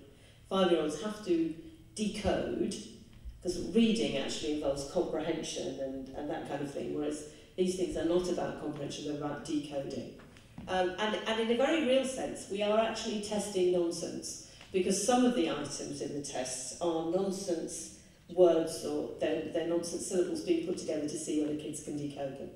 five-year-olds, have to decode because reading actually involves comprehension and, and that kind of thing, whereas these things are not about comprehension, they're about decoding. Um, and, and in a very real sense, we are actually testing nonsense because some of the items in the tests are nonsense words or they're, they're nonsense syllables being put together to see whether kids can decode them.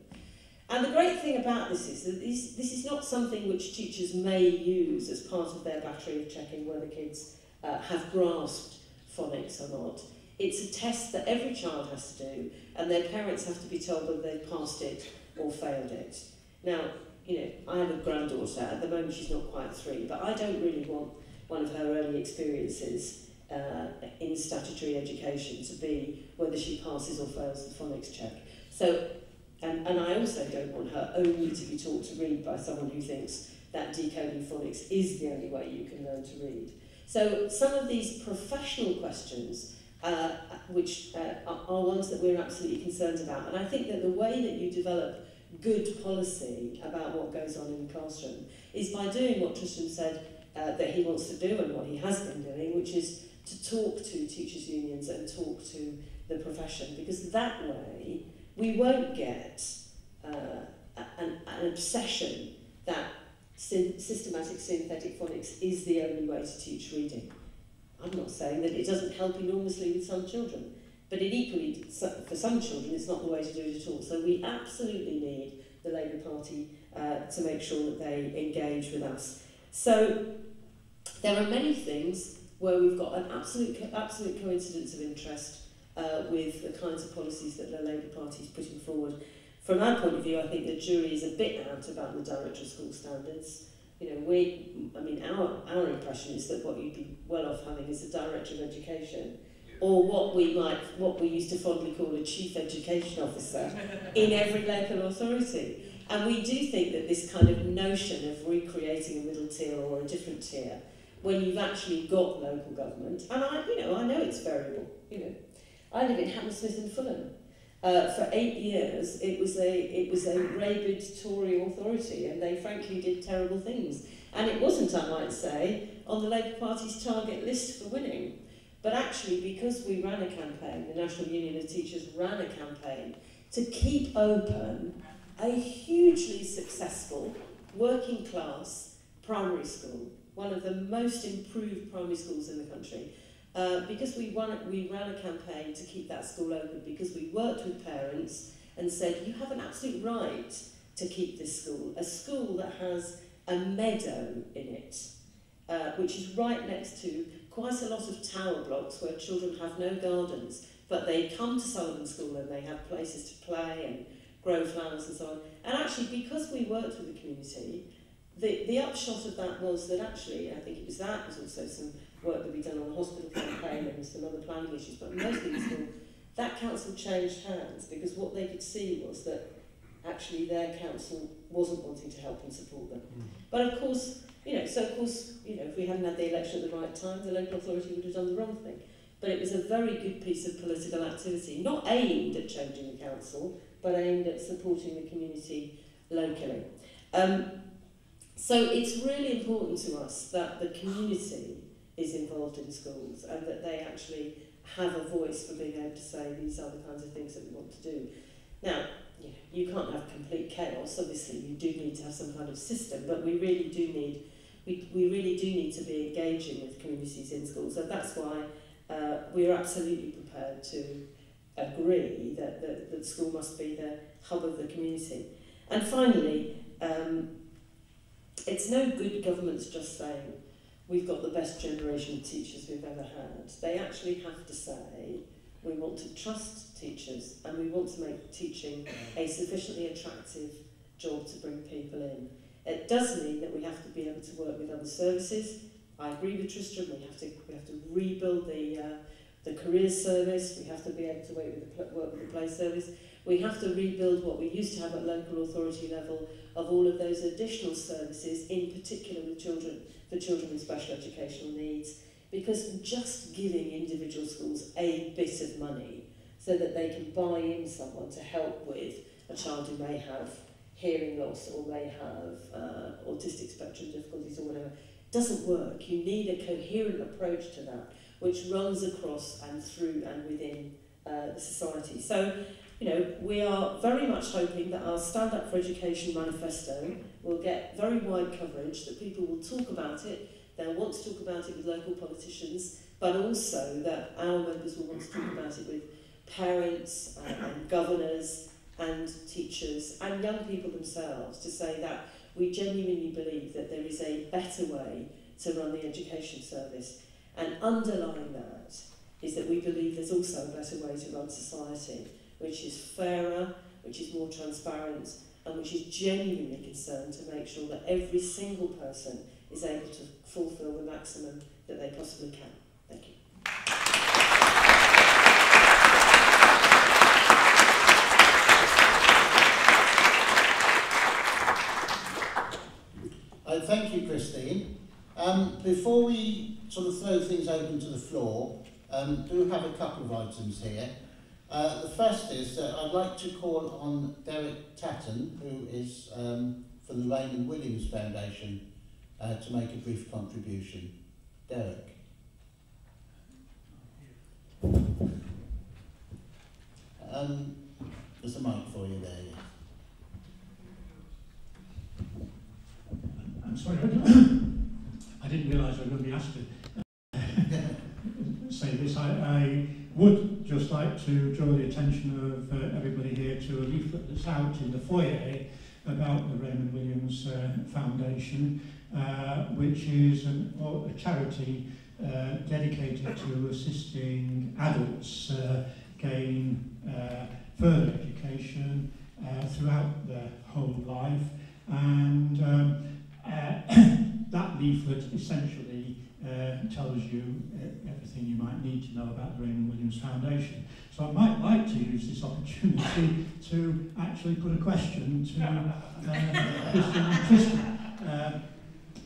And the great thing about this is that this, this is not something which teachers may use as part of their battery of checking whether kids uh, have grasped phonics or not. It's a test that every child has to do, and their parents have to be told whether they've passed it or failed it. Now, you know, I have a granddaughter. At the moment, she's not quite three, but I don't really want one of her early experiences uh, in statutory education to be whether she passes or fails the phonics check. So, and, and I also don't want her only to be taught to read by someone who thinks that decoding phonics is the only way you can learn to read. So some of these professional questions uh, which uh, are ones that we're absolutely concerned about. And I think that the way that you develop good policy about what goes on in the classroom is by doing what Tristan said uh, that he wants to do and what he has been doing, which is to talk to teachers' unions and talk to the profession, because that way we won't get uh, an, an obsession that systematic synthetic phonics is the only way to teach reading. I'm not saying that it doesn't help enormously with some children, but it equally, for some children, it's not the way to do it at all. So we absolutely need the Labour Party uh, to make sure that they engage with us. So there are many things where we've got an absolute, absolute coincidence of interest uh, with the kinds of policies that the Labour Party is putting forward. From our point of view, I think the jury is a bit out about the Director of School Standards. you know, we, I mean, our, our impression is that what you'd be well off having is a director of education, or what we might, what we used to fondly call a chief education officer in every local authority. And we do think that this kind of notion of recreating a middle tier or a different tier, when you've actually got local government, and I, you know, I know it's variable, you know. I live in Hammersmith and Fulham, uh, for eight years, it was a it was a rabid Tory authority, and they frankly did terrible things. And it wasn't, I might say, on the Labour Party's target list for winning. But actually, because we ran a campaign, the National Union of Teachers ran a campaign to keep open a hugely successful working class primary school, one of the most improved primary schools in the country, Uh, because we, won, we ran a campaign to keep that school open, because we worked with parents and said, you have an absolute right to keep this school, a school that has a meadow in it, uh, which is right next to quite a lot of tower blocks where children have no gardens, but they come to Sulivan School and they have places to play and grow flowers and so on. And actually, because we worked with the community, the, the upshot of that was that actually, I think it was that, was also some work that we'd done on the hospital campaign and some other planning issues, but mostly still, that council changed hands because what they could see was that actually their council wasn't wanting to help and support them. Mm. But of course, you know, so of course, you know, if we hadn't had the election at the right time, the local authority would have done the wrong thing. But it was a very good piece of political activity, not aimed at changing the council, but aimed at supporting the community locally. Um, so it's really important to us that the community is involved in schools and that they actually have a voice for being able to say these are the kinds of things that we want to do. Now, you, know, you can't have complete chaos, obviously you do need to have some kind of system, but we really do need, we, we really do need to be engaging with communities in schools. So that's why uh, we are absolutely prepared to agree that, that, that school must be the hub of the community. And finally, um, it's no good governments just saying, we've got the best generation of teachers we've ever had. They actually have to say, we want to trust teachers and we want to make teaching a sufficiently attractive job to bring people in. It does mean that we have to be able to work with other services. I agree with Tristram, we have to, we have to rebuild the, uh, the career service, we have to be able to work with, the, work with the play service, we have to rebuild what we used to have at local authority level of all of those additional services, in particular with children, for children with special educational needs, because just giving individual schools a bit of money so that they can buy in someone to help with a child who may have hearing loss or may have uh, autistic spectrum difficulties or whatever doesn't work. You need a coherent approach to that which runs across and through and within uh, the society. So, you know, we are very much hoping that our Stand Up for Education manifesto will get very wide coverage, that people will talk about it, they'll want to talk about it with local politicians, but also that our members will want to talk about it with parents and governors and teachers and young people themselves to say that we genuinely believe that there is a better way to run the education service. And underlying that is that we believe there's also a better way to run society, which is fairer, which is more transparent, and which is genuinely concerned to make sure that every single person is able to fulfil the maximum that they possibly can. Thank you. Thank you, Christine. Um, before we sort of throw things open to the floor, um, do have a couple of items here. Uh, the first is that I'd like to call on Derek Tatton, who is um, for the Raymond Williams Foundation, uh, to make a brief contribution. Derek. Um, there's a mic for you there. Yes. I'm sorry, I didn't realise I was going to be asked to say this. I, I would just like to draw the attention of uh, everybody here to a leaflet that's out in the foyer about the Raymond Williams uh, Foundation, uh, which is an, a charity uh, dedicated to assisting adults uh, gain uh, further education uh, throughout their whole life. And um, uh, that leaflet essentially uh, tells you uh, everything you might need to know about the Raymond Williams Foundation. So I might like to use this opportunity to actually put a question to uh, Christian and Tristan, uh,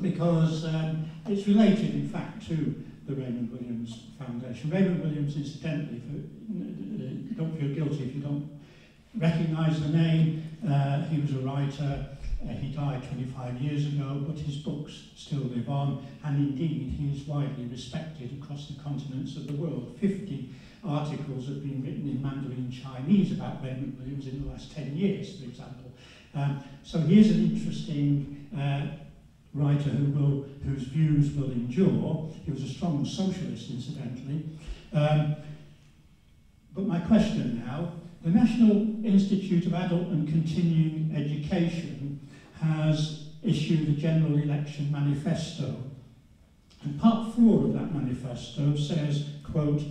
because um, it's related, in fact, to the Raymond Williams Foundation. Raymond Williams, incidentally, for, uh, don't feel guilty if you don't recognise the name, uh, he was a writer, Uh, he died 25 years ago, but his books still live on, and indeed he is widely respected across the continents of the world. 50 articles have been written in Mandarin Chinese about Raymond Williams in the last 10 years, for example. Um, so he is an interesting uh, writer who will, whose views will endure. He was a strong socialist, incidentally. Um, but my question now, the National Institute of Adult and Continuing Education has issued a general election manifesto. And part four of that manifesto says, quote,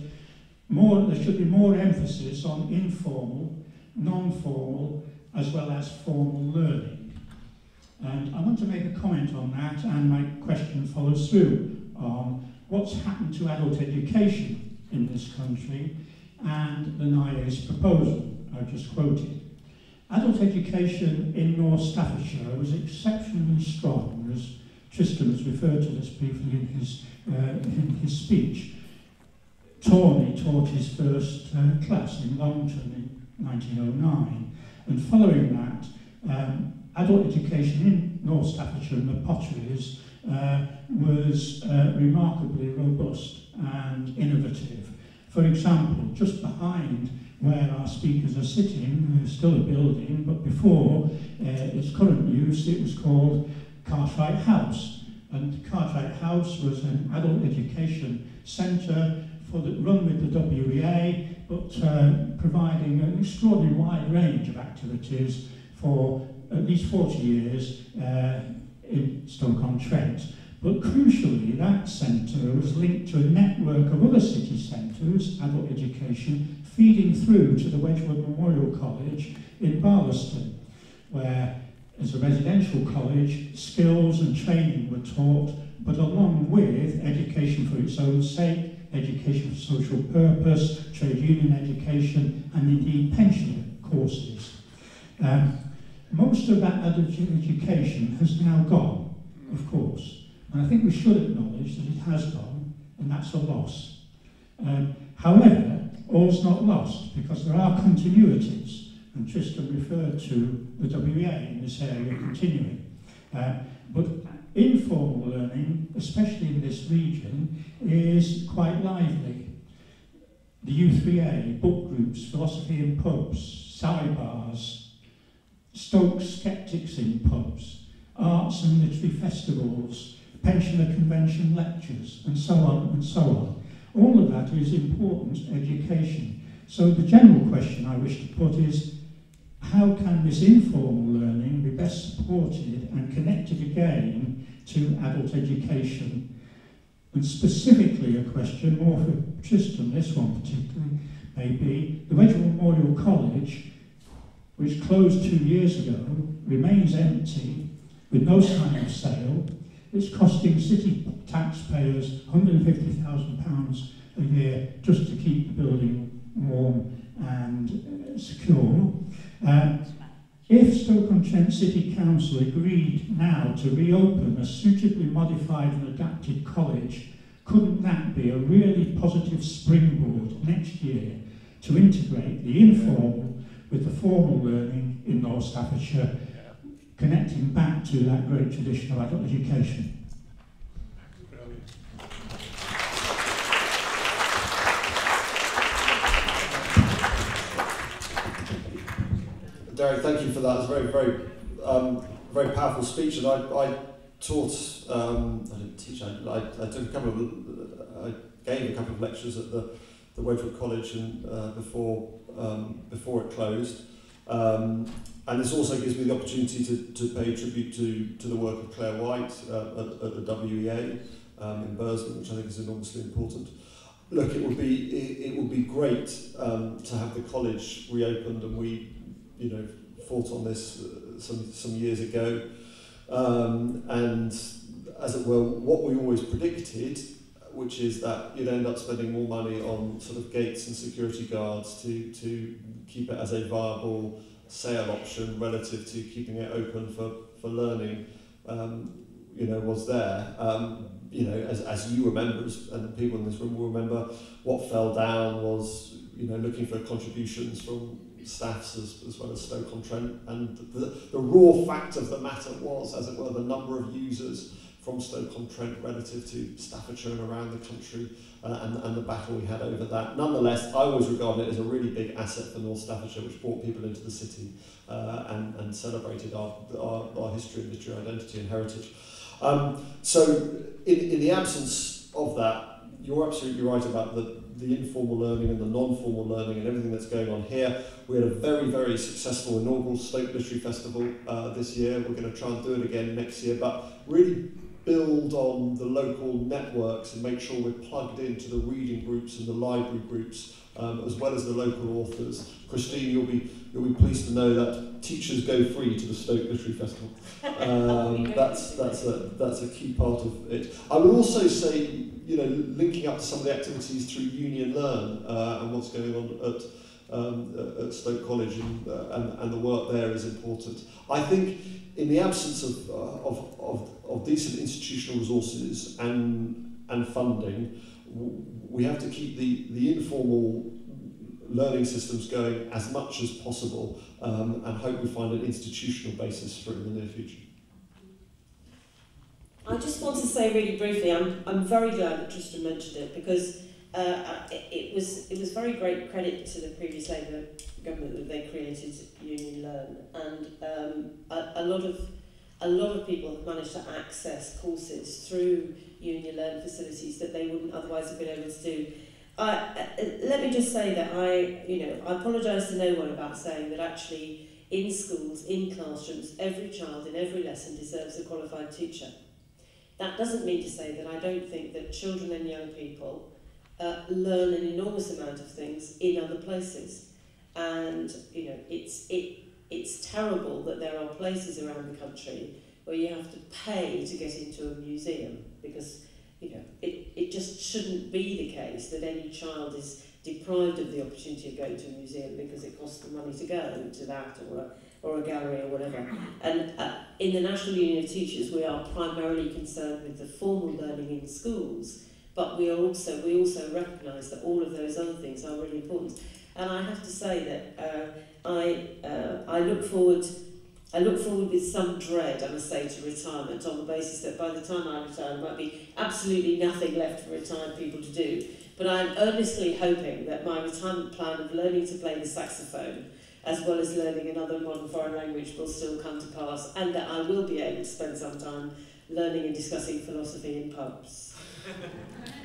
more, there should be more emphasis on informal, non-formal, as well as formal learning. And I want to make a comment on that, and my question follows through on what's happened to adult education in this country and the NIACE's proposal I've just quoted. Adult education in North Staffordshire was exceptionally strong, as Tristram has referred to this briefly in his, uh, in his speech. Tawney taught his first uh, class in Longton in 1909, and following that, um, adult education in North Staffordshire and the potteries uh, was uh, remarkably robust and innovative. For example, just behind where our speakers are sitting, there's still a building, but before uh, its current use it was called Cartwright House. And Cartwright House was an adult education centre for the, run with the WEA, but uh, providing an extraordinary wide range of activities for at least 40 years uh, in Stoke-on-Trent. But crucially, that centre was linked to a network of other city centres, adult education feeding through to the Wedgwood Memorial College in Barlaston, where, as a residential college, skills and training were taught, but along with education for its own sake, education for social purpose, trade union education, and indeed pension courses. Um, most of that education has now gone, of course. And I think we should acknowledge that it has gone, and that's a loss. Um, however, all's not lost, because there are continuities, and Tristram referred to the WEA in this area continuing. Uh, but informal learning, especially in this region, is quite lively. The U3A, book groups, philosophy in pubs, sally bars, Stoke skeptics in pubs, arts and literary festivals, pensioner convention lectures, and so on and so on. All of that is important education. So the general question I wish to put is, how can this informal learning be best supported and connected again to adult education? And specifically a question more for Tristan, this one particularly, maybe, the Wedgwood Memorial College, which closed two years ago, remains empty with no sign of sale, It's costing city taxpayers £150,000 a year just to keep the building warm and uh, secure. Uh, if Stoke-on-Trent City Council agreed now to reopen a suitably modified and adapted college, couldn't that be a really positive springboard next year to integrate the informal with the formal learning in North Staffordshire connecting back to that great tradition of adult education. Derek, thank you for that. It's very, very, um, very powerful speech, and I, I taught. Um, I didn't teach. I, I, I took a couple of. I gave a couple of lectures at the the Wedgwood College and uh, before um, before it closed. Um, and this also gives me the opportunity to, to pay tribute to, to the work of Claire White uh, at, at the WEA um, in Burslem, which I think is enormously important. Look, it would be it, it would be great um, to have the college reopened, and we, you know, fought on this uh, some some years ago. Um, and as it were, what we always predicted, which is that you'd end up spending more money on sort of gates and security guards to to keep it as a viable sale option relative to keeping it open for, for learning, um, you know, was there. Um, you know, as, as you remember, and people in this room will remember, what fell down was, you know, looking for contributions from staffs as, as well as Stoke-on-Trent. And the, the raw fact of the matter was, as it were, the number of users from Stoke-on-Trent relative to Staffordshire and around the country uh, and, and the battle we had over that. Nonetheless, I always regarded it as a really big asset for North Staffordshire, which brought people into the city uh, and, and celebrated our, our, our history, literary identity and heritage. Um, so in, in the absence of that, you're absolutely right about the, the informal learning and the non-formal learning and everything that's going on here. We had a very, very successful inaugural Stoke Literary Festival uh, this year. We're going to try and do it again next year, but really build on the local networks and make sure we're plugged into the reading groups and the library groups, um, as well as the local authors. Christine, you'll be you'll be pleased to know that teachers go free to the Stoke Literary Festival. Um, that's that's a that's a key part of it. I would also say, you know, linking up to some of the activities through Union Learn uh, and what's going on at um, at Stoke College and, uh, and and the work there is important. I think in the absence of, uh, of, of, of decent institutional resources and, and funding, we have to keep the, the informal learning systems going as much as possible um, and hope we find an institutional basis for it in the near future. I just want to say really briefly, I'm, I'm very glad that Tristram mentioned it because uh, it, it was it was very great credit to the previous Labour government that they created Union Learn, and um, a, a lot of a lot of people have managed to access courses through Union Learn facilities that they wouldn't otherwise have been able to do. I, uh, let me just say that I, you know, I apologise to no one about saying that actually in schools, in classrooms, every child in every lesson deserves a qualified teacher. That doesn't mean to say that I don't think that children and young people uh, learn an enormous amount of things in other places. And, you know, it's, it, it's terrible that there are places around the country where you have to pay to get into a museum because, you know, it, it just shouldn't be the case that any child is deprived of the opportunity of going to a museum because it costs them money to go to that or a, or a gallery or whatever. And uh, in the National Union of Teachers, we are primarily concerned with the formal learning in schools, but we are also we also recognise that all of those other things are really important. And I have to say that uh, I, uh, I look forward I look forward with some dread, I must say, to retirement on the basis that by the time I retire, there might be absolutely nothing left for retired people to do. But I am earnestly hoping that my retirement plan of learning to play the saxophone, as well as learning another modern foreign language, will still come to pass, and that I will be able to spend some time learning and discussing philosophy in pubs.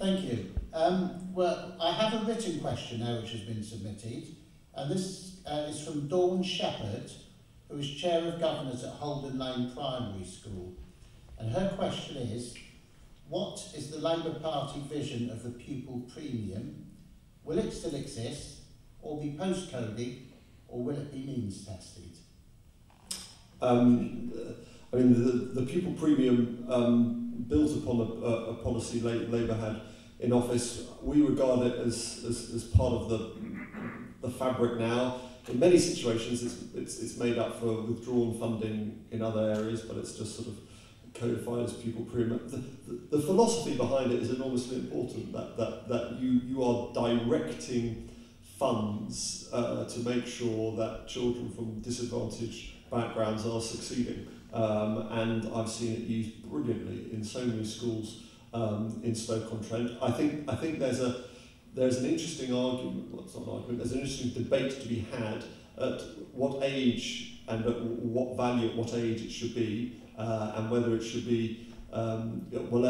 Thank you. Um, well, I have a written question now which has been submitted, and this uh, is from Dawn Shepherd, who is Chair of Governors at Holden Lane Primary School. And her question is, what is the Labour Party vision of the pupil premium? Will it still exist, or be postcoded, or will it be means tested? Um, I mean, the, the pupil premium um, built upon a, a policy Labour had in office. We regard it as, as, as part of the, the fabric now. In many situations, it's, it's, it's made up for withdrawn funding in other areas, but it's just sort of codified as pupil premium. The, the, the philosophy behind it is enormously important, that, that, that you, you are directing funds uh, to make sure that children from disadvantaged backgrounds are succeeding. Um, and I've seen it used brilliantly in so many schools um, in Stoke-on-Trent. I think, I think there's, a, there's an interesting argument, well, it's not an argument, there's an interesting debate to be had at what age and at what value at what age it should be uh, and whether it should be um, well,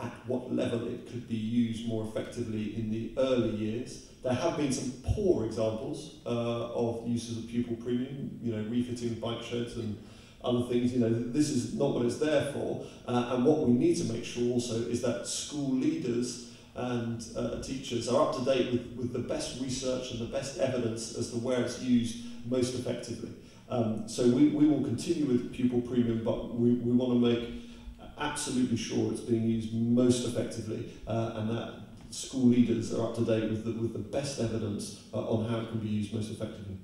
at what level it could be used more effectively in the early years. There have been some poor examples uh, of uses of pupil premium, you know, refitting bike sheds and other things, you know, this is not what it's there for. Uh, and what we need to make sure also is that school leaders and uh, teachers are up to date with, with the best research and the best evidence as to where it's used most effectively. Um, so we, we will continue with pupil premium, but we, we want to make absolutely sure it's being used most effectively uh, and that school leaders are up to date with the, with the best evidence uh, on how it can be used most effectively.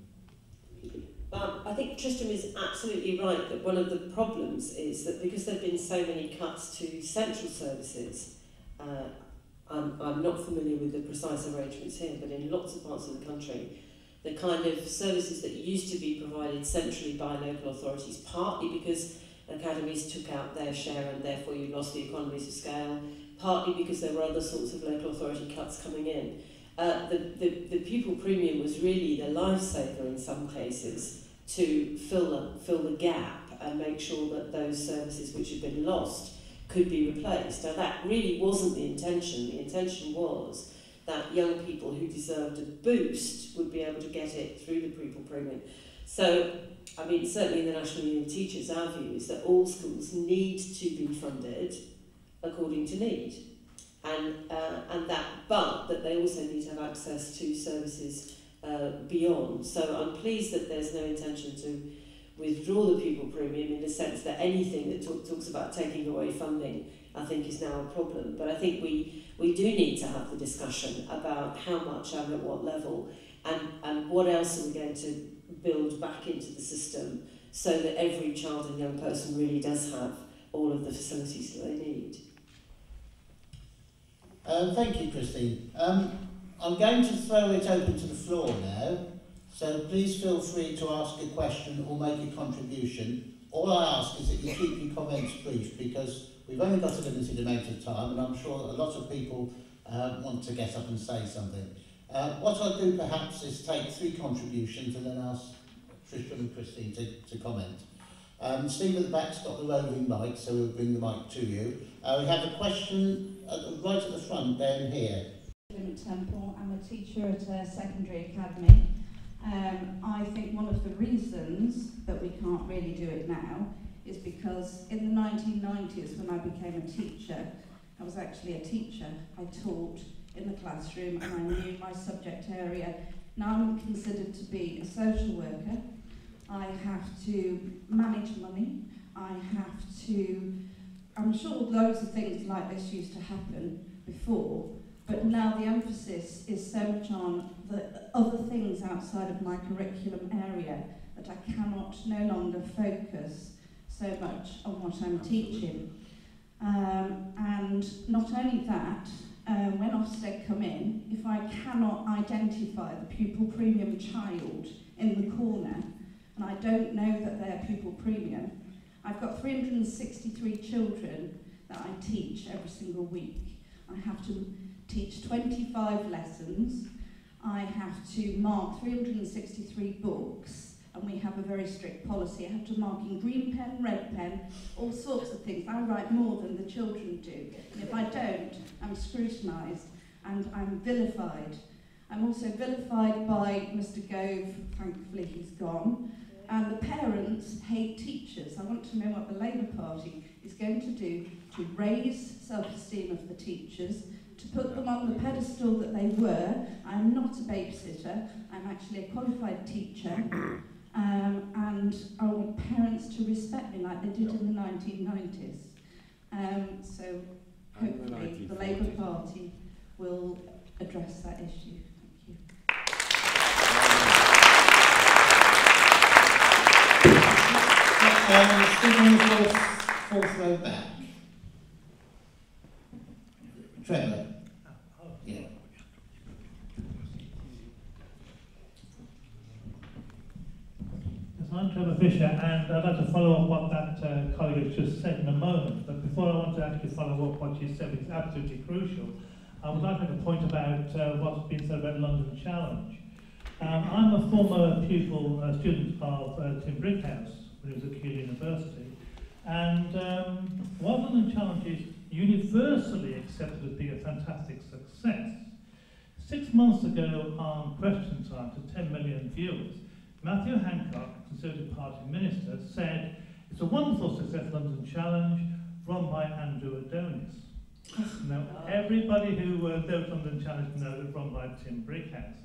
Um, I think Tristram is absolutely right that one of the problems is that because there have been so many cuts to central services, uh, I'm, I'm not familiar with the precise arrangements here, but in lots of parts of the country, the kind of services that used to be provided centrally by local authorities, partly because academies took out their share and therefore you lost the economies of scale, partly because there were other sorts of local authority cuts coming in. Uh, the, the, the pupil premium was really the lifesaver in some cases to fill the, fill the gap and make sure that those services which had been lost could be replaced. Now that really wasn't the intention. The intention was that young people who deserved a boost would be able to get it through the pupil premium. So, I mean, certainly in the National Union of Teachers, our view is that all schools need to be funded according to need. And, uh, and that, but that they also need to have access to services uh, beyond. So I'm pleased that there's no intention to withdraw the pupil premium in the sense that anything that talk, talks about taking away funding I think is now a problem. But I think we, we do need to have the discussion about how much and at what level and, and what else are we going to build back into the system so that every child and young person really does have all of the facilities that they need. Um, thank you, Christine. Um, I'm going to throw it open to the floor now, so please feel free to ask a question or make a contribution. All I ask is that you keep your comments brief because we've only got a limited amount of time and I'm sure a lot of people uh, want to get up and say something. Uh, what I'll do perhaps is take three contributions and then ask Tristram and Christine to, to comment. Um, Steve at the back's got the roving mic, so we'll bring the mic to you. Uh, we have a question at the, right at the front down here. Student Temple. I'm a teacher at a secondary academy. Um, I think one of the reasons that we can't really do it now is because in the 1990s when I became a teacher, I was actually a teacher. I taught in the classroom and I knew my subject area. Now I'm considered to be a social worker. I have to manage money. I have to... I'm sure loads of things like this used to happen before, but now the emphasis is so much on the other things outside of my curriculum area that I cannot no longer focus so much on what I'm teaching. Um, and not only that, um, when Ofsted come in, if I cannot identify the pupil premium child in the corner, and I don't know that they're pupil premium, I've got 363 children that I teach every single week. I have to teach 25 lessons. I have to mark 363 books and we have a very strict policy. I have to mark in green pen, red pen, all sorts of things. I write more than the children do. And if I don't, I'm scrutinised and I'm vilified. I'm also vilified by Mr Gove, thankfully he's gone, and the parents hate teachers. I want to know what the Labour Party is going to do to raise self-esteem of the teachers to put them on the pedestal that they were. I'm not a babysitter, I'm actually a qualified teacher. Um, and I want parents to respect me like they did in the 1990s. Um, so hopefully the Labour Party will address that issue. Um, Stephen, fourth, fourth row back. Trevor. Yeah. I'm Trevor Fisher, and I'd like to follow up what that uh, colleague has just said in a moment. But before I want to actually follow up what she said, it's absolutely crucial, I would like to make a point about uh, what's been said about London Challenge. Um, I'm a former pupil, uh, student of uh, Tim Brighouse when he was at Keele University, and um, while London Challenge is universally accepted as being a fantastic success, six months ago on Question Time to 10 million viewers, Matthew Hancock, Conservative Party Minister, said, it's a wonderful success, London Challenge, run by Andrew Adonis. Now, everybody who uh, knows London Challenge knows it's run by Tim Brighouse.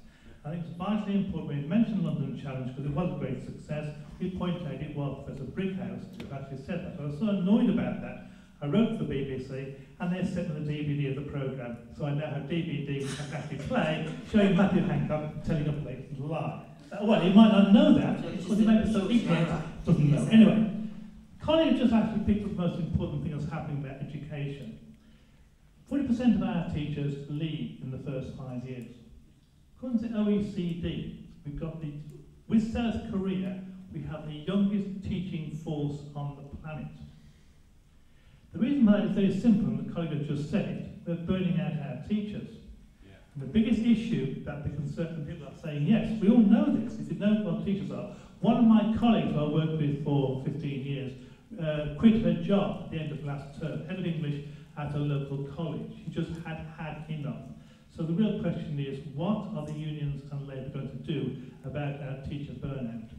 I think it's vitally important we mention London Challenge because it was a great success. We pointed out it was Professor Brighouse who actually said that. I was so annoyed about that. I wrote for the BBC and they sent me the DVD of the programme. So I now have DVD which I can actually play showing Matthew Hancock telling a blatant lie. Uh, well, he might not know that because he makes it so ignorant doesn't know. Anyway, Colin just actually picked up the most important thing that's happening about education. 40% of our teachers leave in the first five years. According to OECD, we've got the, with South Korea, we have the youngest teaching force on the planet. The reason why is very simple, the colleague just said we're burning out our teachers. Yeah. And the biggest issue that the conservative people are saying, yes, we all know this, if you know what teachers are. One of my colleagues who I worked with for 15 years uh, quit her job at the end of last term, head of English at a local college. She just had had enough. So the real question is, what are the unions and Labour going to do about our teacher burnout?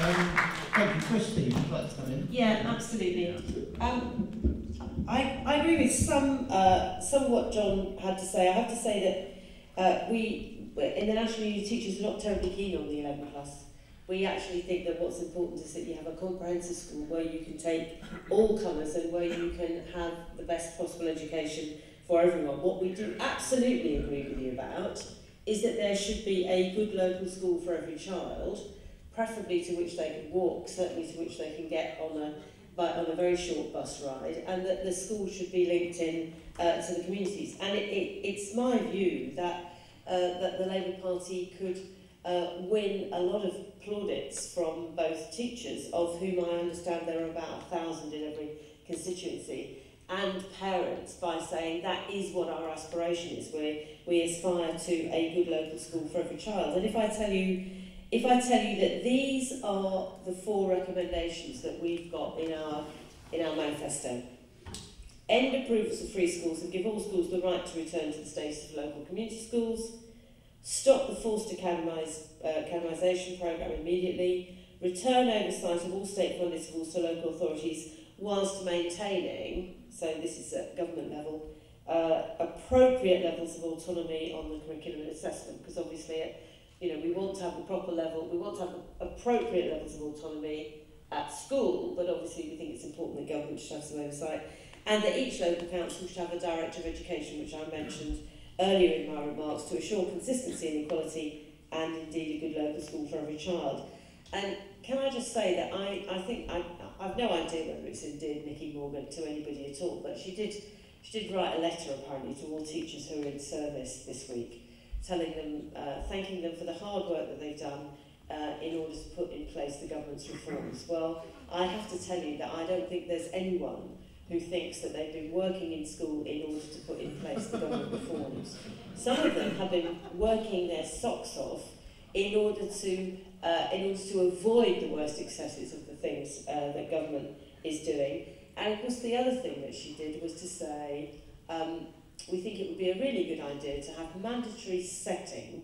Um, thank you, Christine. Would you like to come in? Yeah, absolutely. Um, I, I agree with some uh, some of what John had to say. I have to say that uh, we, in the National Union Teachers, are not terribly keen on the 11 plus. We actually think that what's important is that you have a comprehensive school where you can take all colours and where you can have the best possible education for everyone. What we do absolutely agree with you about is that there should be a good local school for every child, preferably to which they can walk, certainly to which they can get on a by, on a very short bus ride, and that the school should be linked in uh, to the communities. And it, it, it's my view that uh, that the Labour Party could uh, win a lot of plaudits from both teachers, of whom I understand there are about a thousand in every constituency, and parents by saying that is what our aspiration is. We we aspire to a good local school for every child. And if I tell you, if I tell you that these are the four recommendations that we've got in our in our manifesto. End approvals of free schools and give all schools the right to return to the status of local community schools. Stop the forced academise, uh, programme immediately. Return oversight of all state-funded schools to local authorities whilst maintaining, so this is at government level, uh, appropriate levels of autonomy on the curriculum and assessment, because obviously, it, you know, we want to have the proper level, we want to have appropriate levels of autonomy at school, but obviously we think it's important that government should have some oversight, and that each local council should have a director of education, which I mentioned earlier in my remarks, to assure consistency and equality and indeed a good local school for every child. And can I just say that I, I think, I, I've no idea whether it's indeed Nicky Morgan to anybody at all, but she did, she did write a letter apparently to all teachers who are in service this week, telling them, uh, thanking them for the hard work that they've done uh, in order to put in place the government's reforms. Well, I have to tell you that I don't think there's anyone who thinks that they've been working in school in order to put in place the government reforms. Some of them have been working their socks off in order to uh, in order to avoid the worst excesses of the things uh, that government is doing. And of course, the other thing that she did was to say, um, we think it would be a really good idea to have mandatory setting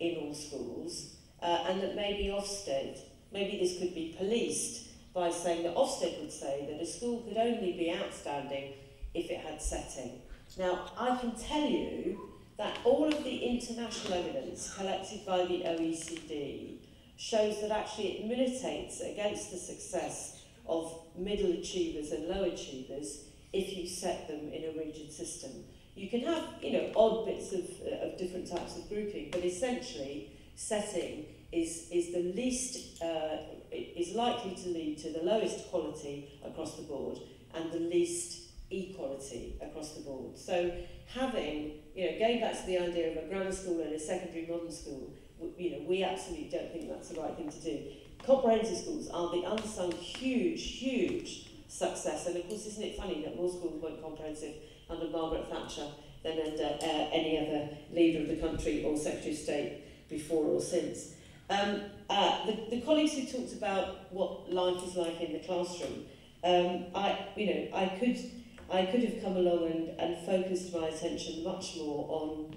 in all schools, uh, and that maybe Ofsted, maybe this could be policed by saying that Ofsted would say that a school could only be outstanding if it had setting. Now, I can tell you that all of the international evidence collected by the OECD shows that actually it militates against the success of middle achievers and low achievers if you set them in a rigid system. You can have, you know, odd bits of, uh, of different types of grouping, but essentially setting is, is the least, uh, is likely to lead to the lowest quality across the board and the least equality across the board. So having, you know, going back to the idea of a grammar school and a secondary modern school, you know, we absolutely don't think that's the right thing to do. Comprehensive schools are the unsung huge, huge success. And of course, isn't it funny that more schools weren't comprehensive under Margaret Thatcher than under uh, any other leader of the country or Secretary of State before or since. Um, uh, the, the colleagues who talked about what life is like in the classroom, um, I, you know, I could, I could have come along and, and focused my attention much more on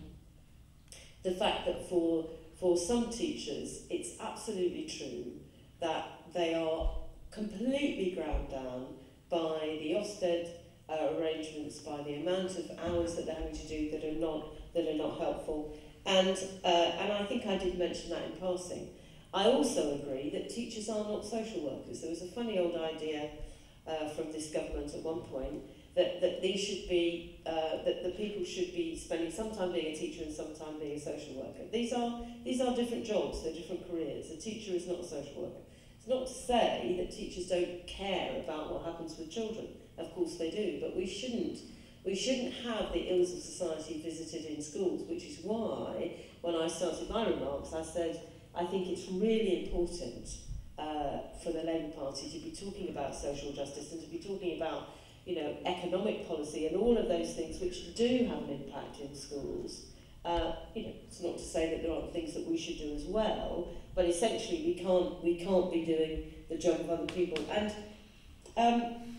the fact that for, for some teachers, it's absolutely true that they are completely ground down by the Ofsted uh, arrangements, by the amount of hours that they're having to do that are not, that are not helpful. And, uh, and I think I did mention that in passing. I also agree that teachers are not social workers. There was a funny old idea uh, from this government at one point that, that these should be, uh, that the people should be spending some time being a teacher and some time being a social worker. These are, these are different jobs, they're different careers. A teacher is not a social worker. It's not to say that teachers don't care about what happens with children. Of course they do, but we shouldn't we shouldn't have the ills of society visited in schools, which is why, when I started my remarks, I said, I think it's really important uh, for the Labour Party to be talking about social justice and to be talking about you know, economic policy and all of those things which do have an impact in schools. Uh, you know, it's not to say that there aren't things that we should do as well, but essentially we can't we can't be doing the job of other people. And um,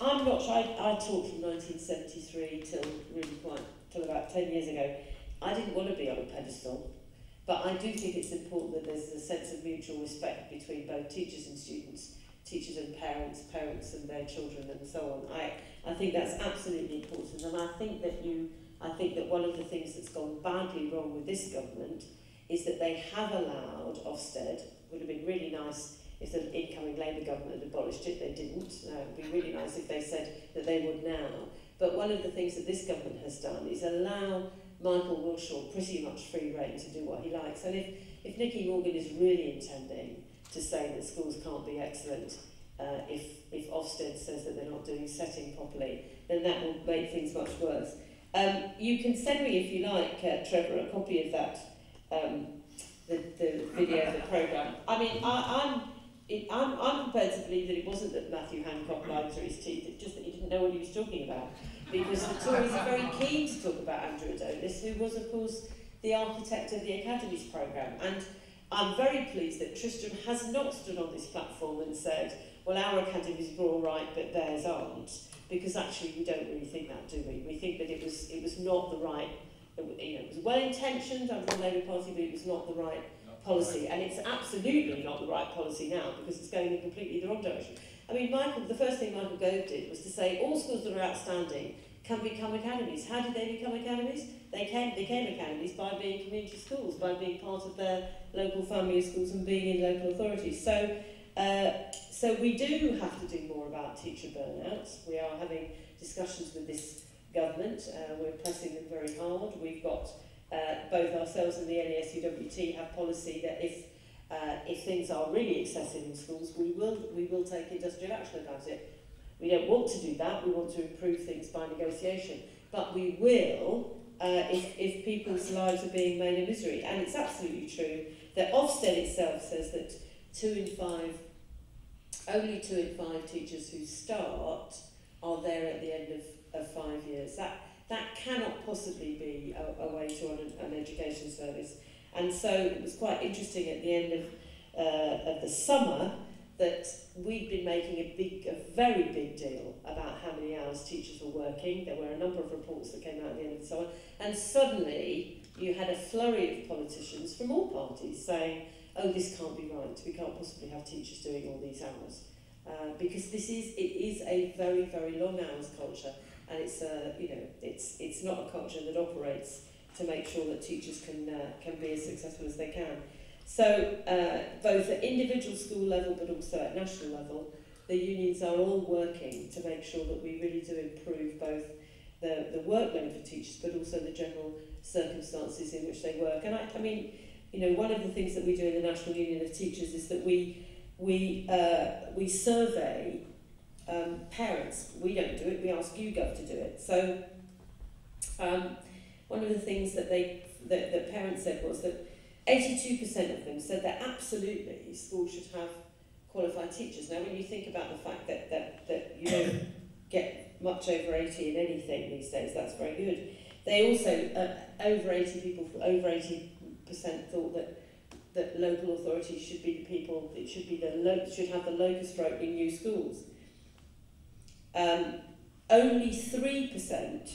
I'm not sure, I, I taught from 1973 till really quite, till about 10 years ago. I didn't want to be on a pedestal, but I do think it's important that there's a sense of mutual respect between both teachers and students, teachers and parents, parents and their children and so on. I, I think that's absolutely important and I think that you, I think that one of the things that's gone badly wrong with this government is that they have allowed Ofsted, would have been really nice if the incoming Labour government had abolished it, they didn't. Uh, it would be really nice if they said that they would now. But one of the things that this government has done is allow Michael Wilshaw pretty much free rein to do what he likes. And if, if Nicky Morgan is really intending to say that schools can't be excellent uh, if, if Ofsted says that they're not doing setting properly, then that will make things much worse. Um, you can send me, if you like, uh, Trevor, a copy of that um, the, the video the programme. I mean, I, I'm, it, I'm, I'm prepared to believe that it wasn't that Matthew Hancock lied through his teeth, it's just that he didn't know what he was talking about. Because the Tories are very keen to talk about Andrew Adonis, who was, of course, the architect of the Academy's programme. And I'm very pleased that Tristram has not stood on this platform and said, well, our academies were all right, but theirs aren't. Because actually, we don't really think that, do we? We think that it was, it was not the right, you know, it was well-intentioned under the Labour Party, but it was not the right policy. And it's absolutely not the right policy now because it's going in completely the wrong direction. I mean, Michael, the first thing Michael Gove did was to say all schools that are outstanding can become academies. How did they become academies? They came, became academies by being community schools, by being part of their local family schools and being in local authorities. So, uh, so we do have to do more about teacher burnout. We are having discussions with this government. Uh, we're pressing them very hard. We've got uh, both ourselves and the NASUWT have policy that if uh, if things are really excessive in schools, we will we will take industrial action about it. We don't want to do that. We want to improve things by negotiation, but we will uh, if if people's lives are being made a misery. And it's absolutely true that Ofsted itself says that two in five, only two in five teachers who start are there at the end of, of five years. That that cannot possibly be a, a way to an, an education service. And so it was quite interesting at the end of, uh, of the summer that we'd been making a big, a very big deal about how many hours teachers were working. There were a number of reports that came out at the end of the summer. And suddenly you had a flurry of politicians from all parties saying, oh, this can't be right. We can't possibly have teachers doing all these hours. Uh, because this is, it is a very, very long hours culture. and it's a you know it's it's not a culture that operates to make sure that teachers can uh, can be as successful as they can. So uh, both at individual school level but also at national level, the unions are all working to make sure that we really do improve both the, the workload for teachers but also the general circumstances in which they work. And I, I mean, you know, one of the things that we do in the National Union of Teachers is that we we uh, we survey um, parents. We don't do it, we ask YouGov to do it. So, um, one of the things that they that, that parents said was that 82% of them said that absolutely schools should have qualified teachers. Now, when you think about the fact that, that, that you don't get much over 80 in anything these days, that's very good. They also, uh, over 80 people, over 80% thought that that local authorities should be the people, it should be the should have the locus for in new schools. Um, only 3%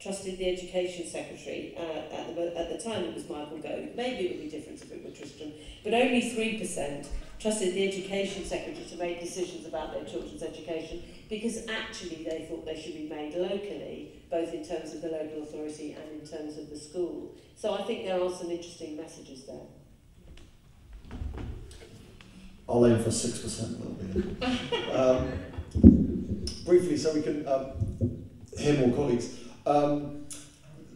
trusted the Education Secretary, uh, at, the, at the time it was Michael Gove, maybe it would be different if it were Tristram, but only 3% trusted the Education Secretary to make decisions about their children's education because actually they thought they should be made locally, both in terms of the local authority and in terms of the school. So I think there are some interesting messages there. I'll aim for 6%. um, briefly so we can um, hear more colleagues. Um,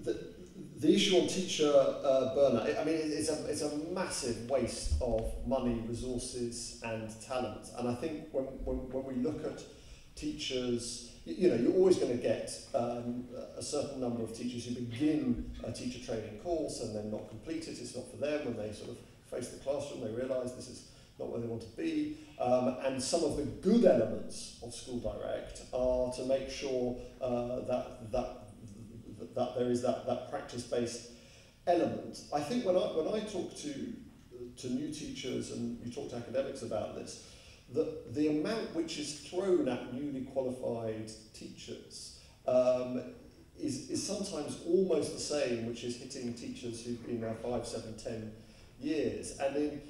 the, the issue on teacher uh, burnout, I mean, it's a, it's a massive waste of money, resources, and talent. And I think when, when, when we look at teachers, you know, you're always going to get um, a certain number of teachers who begin a teacher training course and then not complete it, it's not for them, when they sort of face the classroom, they realise this is not where they want to be. Um, and some of the good elements of School Direct are to make sure uh, that, that that there is that, that practice-based element. I think when I, when I talk to, to new teachers and you talk to academics about this, the, the amount which is thrown at newly qualified teachers um, is, is sometimes almost the same which is hitting teachers who've been there five, seven, ten years. And in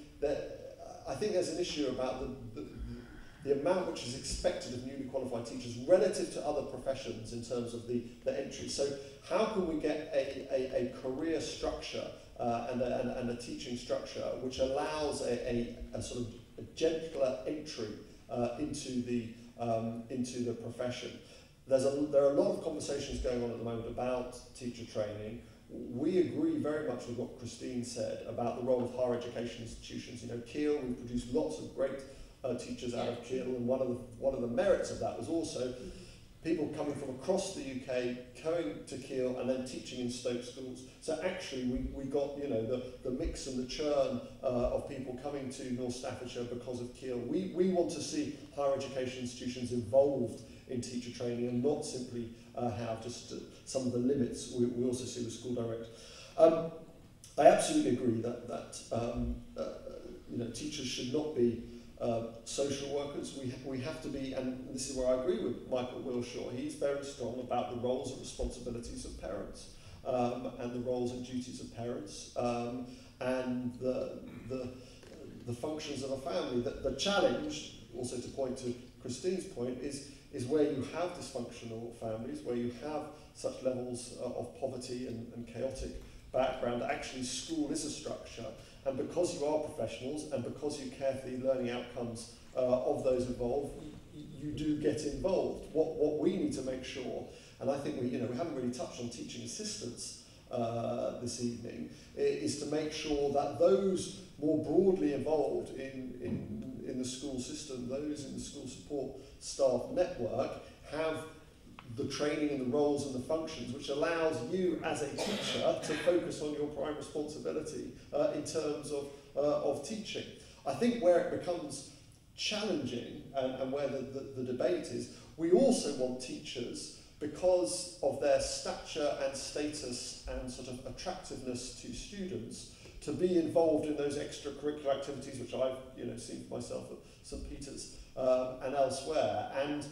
I think there's an issue about the, the, the amount which is expected of newly qualified teachers relative to other professions in terms of the, the entry. So how can we get a, a, a career structure uh, and, a, and, and a teaching structure which allows a, a, a sort of a gentler entry uh, into, the, um, into the profession? There's a, there are a lot of conversations going on at the moment about teacher training, We agree very much with what Christine said about the role of higher education institutions. You know, Keele, we produced lots of great uh, teachers out of Keele, and one of the one of the merits of that was also people coming from across the UK going to Keele and then teaching in Stoke schools. So actually we, we got you know the, the mix and the churn uh, of people coming to North Staffordshire because of Keele. We, we want to see higher education institutions involved in teacher training and not simply uh, have just some of the limits we, we also see with School Direct. Um, I absolutely agree that, that um, uh, you know, teachers should not be uh, social workers. We, we have to be, and this is where I agree with Michael Wilshaw, he's very strong about the roles and responsibilities of parents um, and the roles and duties of parents um, and the, the, the functions of a family. The, the challenge, also to point to Christine's point, is, is where you have dysfunctional families, where you have such levels uh, of poverty and, and chaotic background, actually school is a structure and because you are professionals and because you care for the learning outcomes uh, of those involved, you, do get involved. What, what we need to make sure, and I think we, you know, we haven't really touched on teaching assistants uh, this evening, is to make sure that those more broadly involved in, in, in the school system, those in the school support staff network, have the training and the roles and the functions, which allows you as a teacher to focus on your prime responsibility uh, in terms of, uh, of teaching. I think where it becomes challenging and, and where the, the, the debate is, we also want teachers because of their stature and status and sort of attractiveness to students to be involved in those extracurricular activities which I've you know seen for myself at St Peter's um, and elsewhere and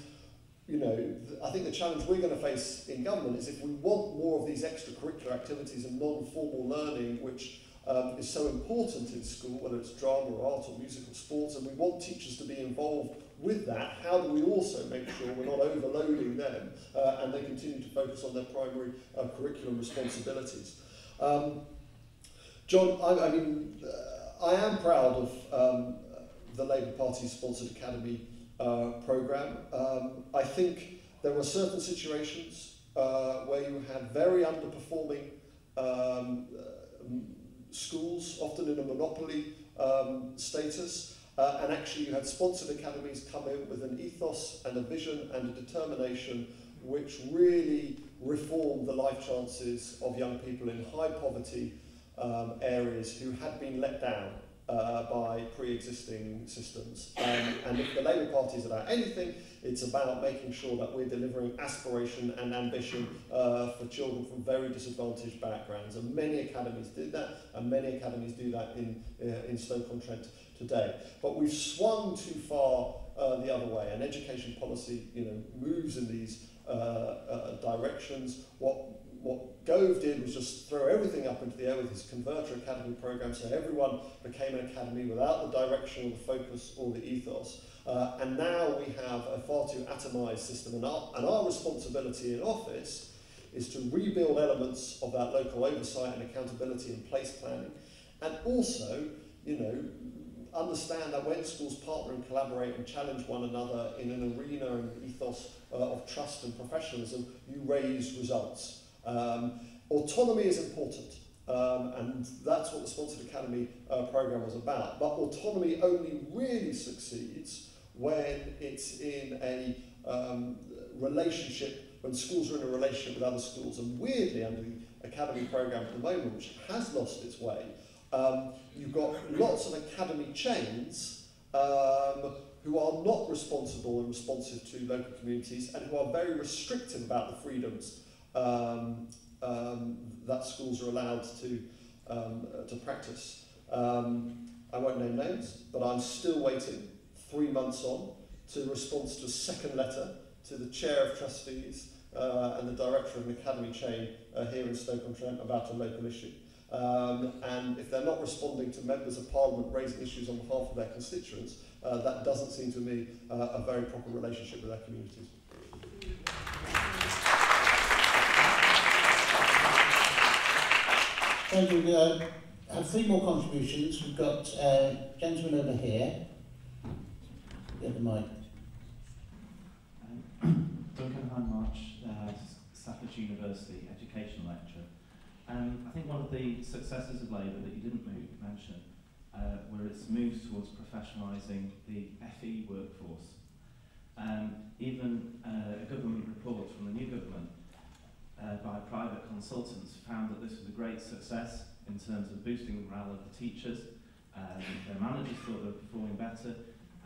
you know, I think the challenge we're going to face in government is if we want more of these extracurricular activities and non-formal learning, which um, is so important in school, whether it's drama or art or musical sports, and we want teachers to be involved with that, how do we also make sure we're not overloading them uh, and they continue to focus on their primary uh, curriculum responsibilities? Um, John, I, I mean, uh, I am proud of um, the Labour Party sponsored academy uh, program. Um, I think there were certain situations uh, where you had very underperforming um, uh, schools, often in a monopoly um, status, uh, and actually you had sponsored academies come in with an ethos and a vision and a determination which really reformed the life chances of young people in high poverty um, areas who had been let down uh, by pre-existing systems. Um, and if the Labour Party is about anything, it's about making sure that we're delivering aspiration and ambition uh, for children from very disadvantaged backgrounds. And many academies did that, and many academies do that in, uh, in Stoke-on-Trent today. But we've swung too far uh, the other way, and education policy you know, moves in these uh, uh, directions. What what Gove did was just throw everything up into the air with his Converter Academy program, so everyone became an academy without the direction or the focus or the ethos. Uh, and now we have a far too atomised system, and our, and our responsibility in office is to rebuild elements of that local oversight and accountability and place planning, and also, you know, understand that when schools partner and collaborate and challenge one another in an arena and ethos uh, of trust and professionalism, you raise results. Um, autonomy is important, um, and that's what the Sponsored Academy uh, program was about. But autonomy only really succeeds when it's in a um, relationship, when schools are in a relationship with other schools. And weirdly, under the Academy program at the moment, which has lost its way, um, you've got lots of academy chains um, who are not responsible and responsive to local communities and who are very restrictive about the freedoms um, um, that schools are allowed to, um, to practice. Um, I won't name names, but I'm still waiting, three months on, to response to a second letter to the Chair of Trustees uh, and the Director of an Academy chain uh, here in Stoke-on-Trent about a local issue. Um, and if they're not responding to members of Parliament raising issues on behalf of their constituents, uh, that doesn't seem to me uh, a very proper relationship with their communities. Thank you. Uh, have three more contributions. We've got uh, gentleman over here. Get the mic. Um, Duncan Hindmarch, uh, Stafford University Education Lecturer. Um, I think one of the successes of Labour that you didn't move, mention uh, were its moves towards professionalising the FE workforce. Um, even uh, a government report from the new government uh, by private consultants found that this was a great success in terms of boosting the morale of the teachers. Um, their managers thought they were performing better,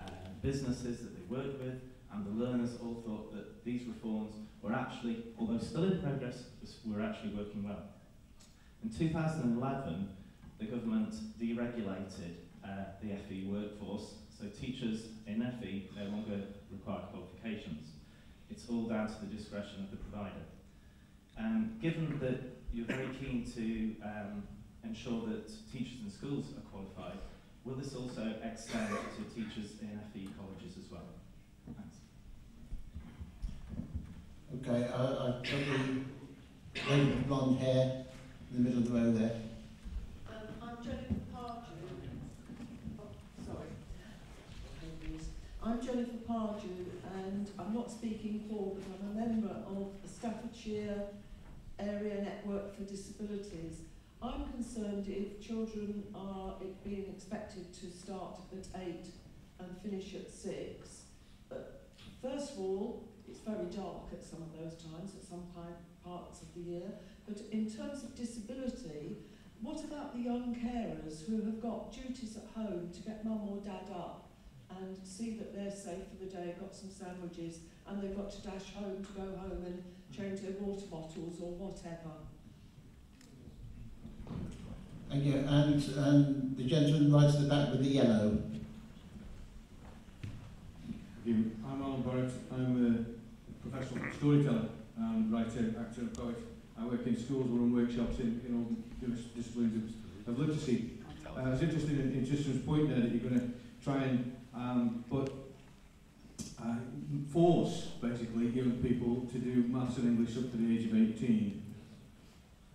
uh, businesses that they worked with, and the learners all thought that these reforms were actually, although still in progress, were actually working well. In 2011, the government deregulated uh, the FE workforce, so teachers in FE no longer require qualifications. It's all down to the discretion of the provider. Um, given that you're very keen to um, ensure that teachers in schools are qualified, will this also extend to teachers in FE colleges as well? Thanks. Okay, I, I've got the lady with blonde hair in the middle of the row there. Um, I'm Jennifer Pardew. Oh, sorry. Apologies. I'm Jennifer Pardew and I'm not speaking for, but I'm a member of the Staffordshire Area Network for Disabilities. I'm concerned if children are being expected to start at 8 and finish at 6. But first of all, it's very dark at some of those times, at some parts of the year. But in terms of disability, what about the young carers who have got duties at home to get mum or dad up and see that they're safe for the day, got some sandwiches, and they've got to dash home to go home and change their water bottles or whatever? Thank you. And um, the gentleman right at the back with the yellow. I'm Alan Barrett. I'm a professional storyteller and writer, actor, poet. I work in schools, we run workshops in, in all disciplines of, of literacy. Uh, I was interested in, in Tristan's point there that you're going to try and Um, but uh, force, basically, young people to do maths and English up to the age of 18.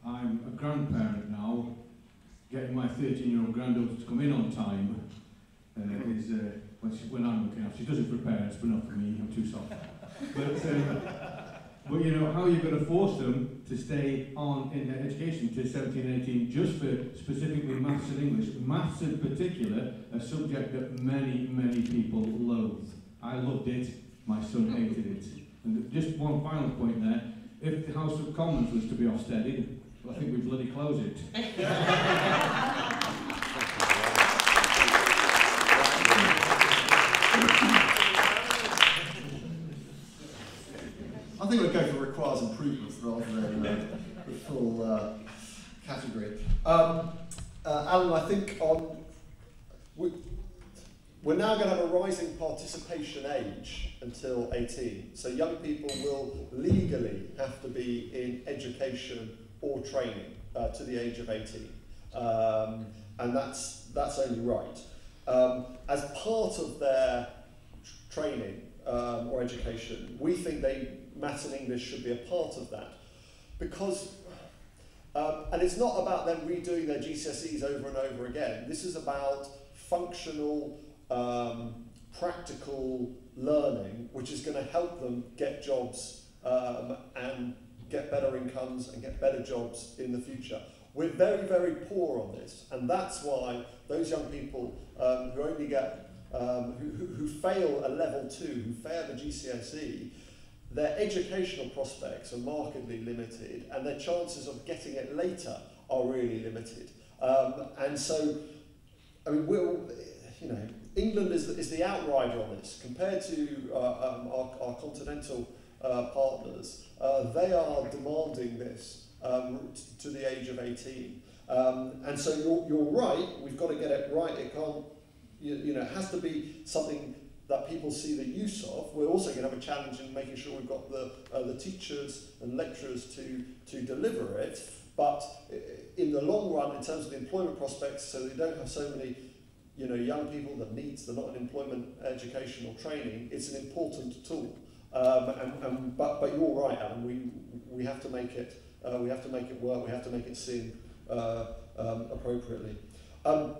I'm a grandparent now. Getting my 13-year-old granddaughter to come in on time uh, is uh, when, she, when I'm looking after. She does it for parents, but not for me. I'm too soft. but um, but you know, how are you going to force them to stay on in their education to 17 and 18 just for specifically maths and English? Maths in particular, a subject that many, many people loathe. I loved it, my son hated it. And just one final point there, if the House of Commons was to be Ofsteded, I think we'd bloody close it. I think we'd go for requires improvement rather than uh, the full uh, category. Um, uh, Alan, I think on we, we're now going to have a rising participation age until 18. So young people will legally have to be in education or training uh, to the age of 18. Um, and that's, that's only right. Um, as part of their training um, or education, we think they maths and English should be a part of that. Because, um, and it's not about them redoing their GCSEs over and over again. This is about functional, um, practical learning, which is going to help them get jobs um, and get better incomes and get better jobs in the future. We're very, very poor on this, and that's why those young people um, who only get, um, who, who, fail a level two, who fail the GCSE, their educational prospects are markedly limited and their chances of getting it later are really limited. Um, and so, I mean, we'll, you know, England is the, is the outrider on this. Compared to uh, um, our, our continental uh, partners, uh, they are demanding this um, to the age of 18. Um, and so you're, you're right, we've got to get it right. It can't, you, you know, it has to be something that people see the use of. We're also going to have a challenge in making sure we've got the, uh, the teachers and lecturers to, to deliver it. But in the long run, in terms of the employment prospects, so they don't have so many you know, young people that needs, they're not in employment, education or training, it's an important tool. Um, and, and, but, but you're right, Alan, we, we have to make it, uh, we have to make it work, we have to make it seem uh, um, appropriately. Um,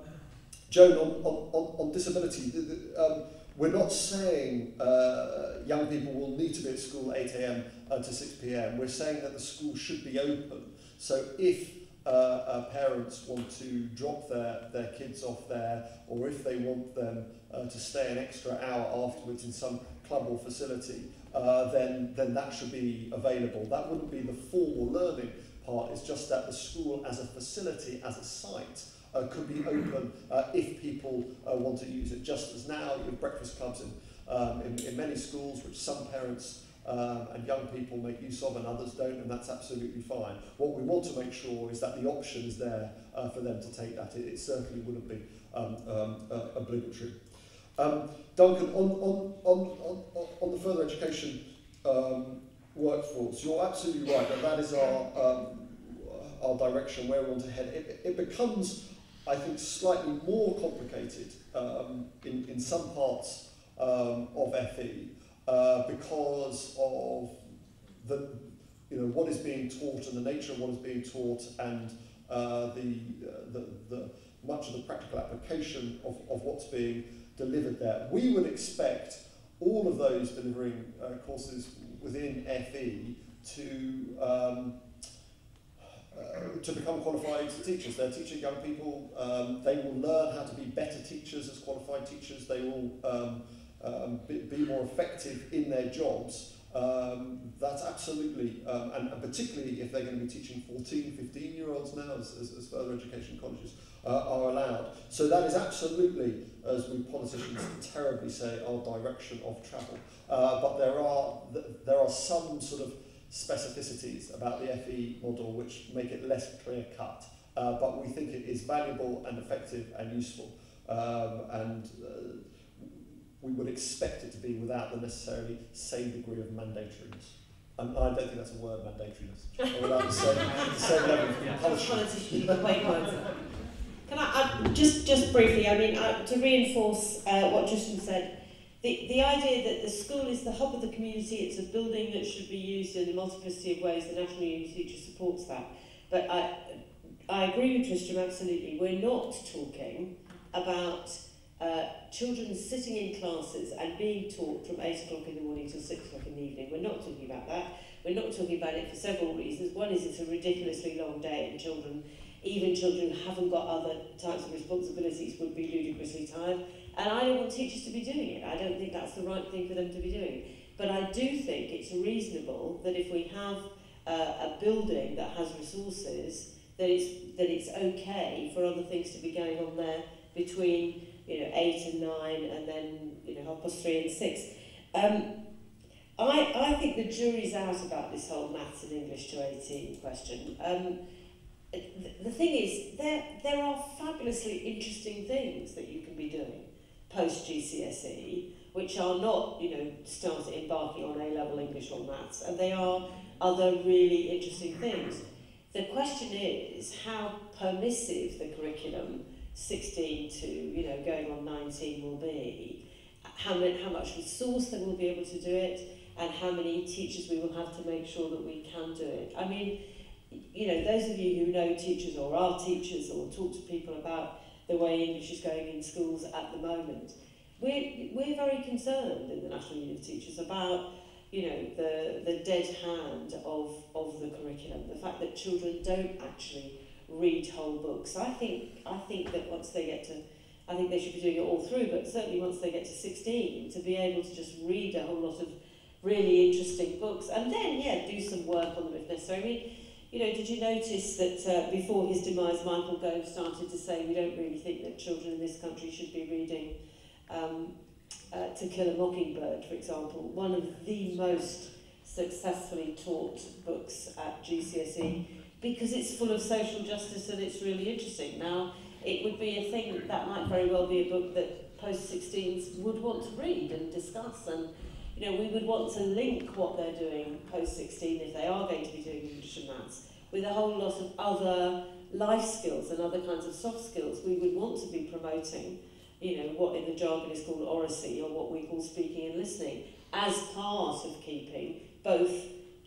Joan, on, on, on, on disability, the, the, um, We're not saying uh, young people will need to be at school 8 a.m. Uh, to 6 p.m. We're saying that the school should be open. So if uh, uh, parents want to drop their, their kids off there or if they want them uh, to stay an extra hour afterwards in some club or facility, uh, then, then that should be available. That wouldn't be the formal learning part, it's just that the school as a facility, as a site, uh, could be open uh, if people uh, want to use it. Just as now you have breakfast clubs in, um, in, in many schools, which some parents um, and young people make use of and others don't, and that's absolutely fine. What we want to make sure is that the option is there uh, for them to take that. It, it certainly wouldn't be um, um, uh, obligatory. Um, Duncan, on, on, on, on, on the further education um, workforce, you're absolutely right that that is our, um, our direction, where we want to head. It, it becomes, I think, slightly more complicated um, in, in some parts um, of FE uh, because of the, you know, what is being taught and the nature of what is being taught and uh, the, uh, the, the, much of the practical application of, of what's being delivered there. We would expect all of those delivering uh, courses within FE to um, uh, to become qualified teachers. They're teaching young people. Um, they will learn how to be better teachers as qualified teachers. They will um, um, be, be more effective in their jobs. Um, that's absolutely, um, and, and particularly if they're going to be teaching 14, 15 year olds now as, as, as further education colleges uh, are allowed. So that is absolutely, as we politicians terribly say, our direction of travel. Uh, but there are, th there are some sort of specificities about the FE model which make it less clear cut. Uh, but we think it is valuable and effective and useful. Um, and uh, we would expect it to be without the necessarily same degree of mandatoriness. And I don't think that's a word, mandatoriness. Or without the same, the same level of punishment. Can I, uh, just, just briefly, I mean, uh, to reinforce uh, what Tristram said, The, the idea that the school is the hub of the community, it's a building that should be used in a multiplicity of ways, the National Union Teacher supports that. But I, I agree with Tristram absolutely. We're not talking about uh, children sitting in classes and being taught from 8 o'clock in the morning till 6 o'clock in the evening. We're not talking about that. We're not talking about it for several reasons. One is it's a ridiculously long day and children, even children who haven't got other types of responsibilities, would be ludicrously tired. And I don't want teachers to be doing it. I don't think that's the right thing for them to be doing. But I do think it's reasonable that if we have uh, a building that has resources, that it's, that it's okay for other things to be going on there between you know, eight and nine and then you know, half past three and six. Um, I, I think the jury's out about this whole maths and English to 18 question. Um, the thing is, there, there are fabulously interesting things that you can be doing post GCSE, which are not, you know, starting embarking on A-level English or maths, and they are other really interesting things. The question is how permissive the curriculum 16 to, you know, going on 19 will be, how, how much resource will be able to do it, and how many teachers we will have to make sure that we can do it. I mean, you know, those of you who know teachers or are teachers or talk to people about the way English is going in schools at the moment, we're, we're very concerned in the National Union of Teachers about you know, the, the dead hand of, of the curriculum, the fact that children don't actually read whole books. I think, I think that once they get to, I think they should be doing it all through, but certainly once they get to 16, to be able to just read a whole lot of really interesting books, and then, yeah, do some work on them if necessary. I mean, You know, did you notice that uh, before his demise, Michael Gove started to say, we don't really think that children in this country should be reading um, uh, To Kill a Mockingbird, for example, one of the most successfully taught books at GCSE, because it's full of social justice and it's really interesting. Now, it would be a thing that might very well be a book that post-16s would want to read and discuss and you know, we would want to link what they're doing post-16, if they are going to be doing and maths, with a whole lot of other life skills and other kinds of soft skills we would want to be promoting, you know, what in the jargon is called oracy or what we call speaking and listening, as part of keeping both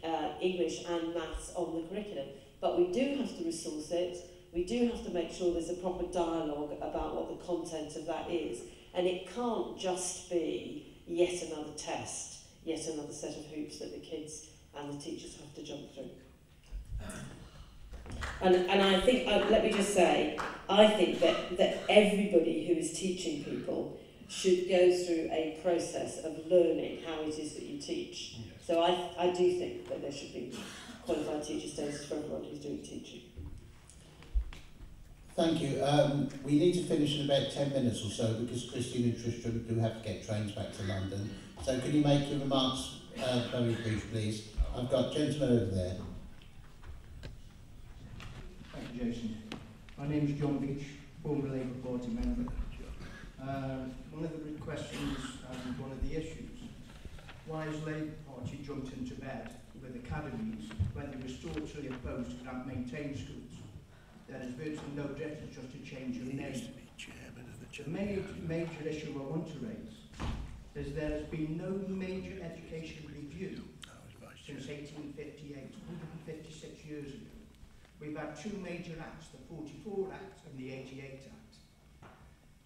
uh, English and maths on the curriculum. But we do have to resource it, we do have to make sure there's a proper dialogue about what the content of that is. And it can't just be yet another test, yet another set of hoops that the kids and the teachers have to jump through. And, and I think, uh, let me just say, I think that, that everybody who is teaching people should go through a process of learning how it is that you teach. Yes. So I, I do think that there should be qualified teacher status for everyone who's doing teaching. Thank you. Um, we need to finish in about 10 minutes or so because Christine and Tristram do have to get trains back to London. So can you make your remarks uh, very brief, please? I've got gentlemen over there. Thank you, Jason. My name is John Beach, former Labour Party member. Uh, one of the questions and one of the issues, why has Labour Party jumped into bed with academies when they were staunchly opposed to grant maintain schools? There is virtually no difference just to change your name. The major, major issue I want to raise is there has been no major education review since 1858, 156 years ago. We've had two major acts, the 44 Act and the 88 Act.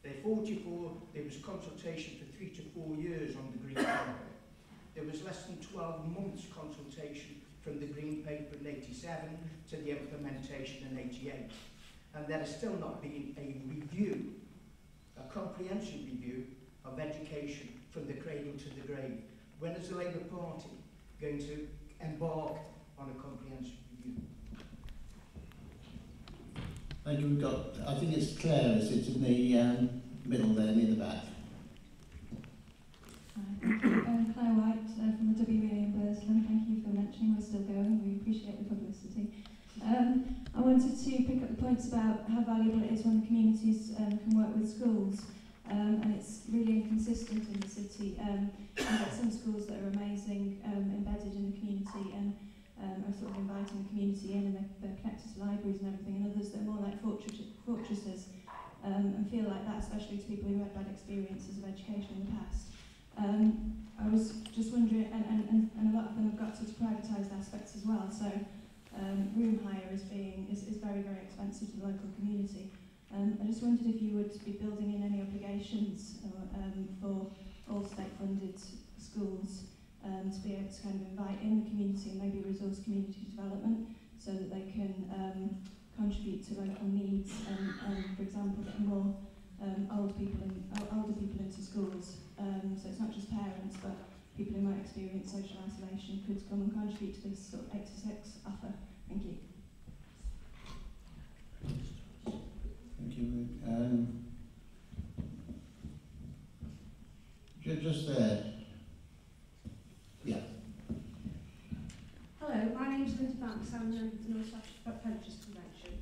The 44, there was consultation for three to four years on the Green Paper. There was less than 12 months consultation from the Green Paper in 87 to the implementation in 88. And there has still not been a review, a comprehensive review of education from the cradle to the grave. When is the Labour Party going to embark on a comprehensive review? Thank you. We've got, I think it's Claire, is in the um, middle there, near the back? Um, Claire White uh, from the WA in Burslem. Thank you for mentioning we're still going. We appreciate the publicity. Um, I wanted to pick up the points about how valuable it is when the communities um, can work with schools. Um, and it's really inconsistent in the city. Um, you get some schools that are amazing, um, embedded in the community and um, are sort of inviting the community in and they're, they're connected to libraries and everything, and others that are more like fortress, fortresses um, and feel like that, especially to people who had bad experiences of education in the past. Um, I was just wondering, and, and, and a lot of them have got such privatised aspects as well, so um, room hire is being is, is very, very expensive to the local community. Um, I just wondered if you would be building in any obligations or, um, for all state-funded schools um, to be able to kind of invite in the community and maybe resource community development so that they can um, contribute to local needs and, and for example, getting more um, old people in, older people into schools Um, so it's not just parents, but people who might experience social isolation could come and contribute to this sort of 8 to 6 offer. Thank you. Thank you. Um, just there. Yeah. Hello, my name is Linda Banks. I'm the North Staffs Pensioners Convention.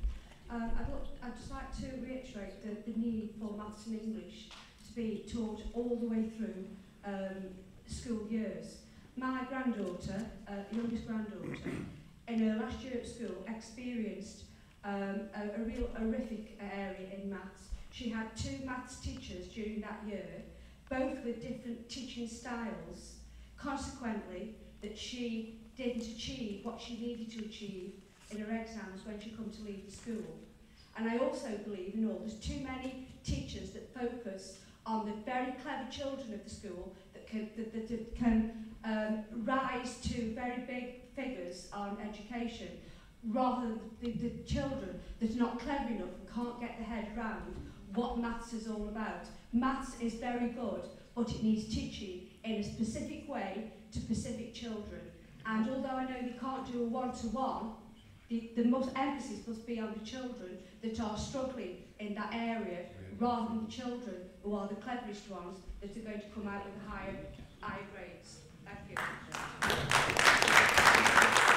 Um, I'd, look, I'd just like to reiterate the, the need for maths and English be taught all the way through um, school years. My granddaughter, uh, youngest granddaughter, in her last year at school experienced um, a, a real horrific area in maths. She had two maths teachers during that year, both with different teaching styles. Consequently, that she didn't achieve what she needed to achieve in her exams when she come to leave the school. And I also believe in all, there's too many teachers that focus on the very clever children of the school that can, that, that, that can um, rise to very big figures on education rather than the, the children that are not clever enough and can't get their head round what maths is all about. Maths is very good, but it needs teaching in a specific way to specific children. And although I know you can't do a one-to-one, the, the most emphasis must be on the children that are struggling in that area rather than the children who are the cleverest ones that are going to come out with higher, higher grades. Thank you.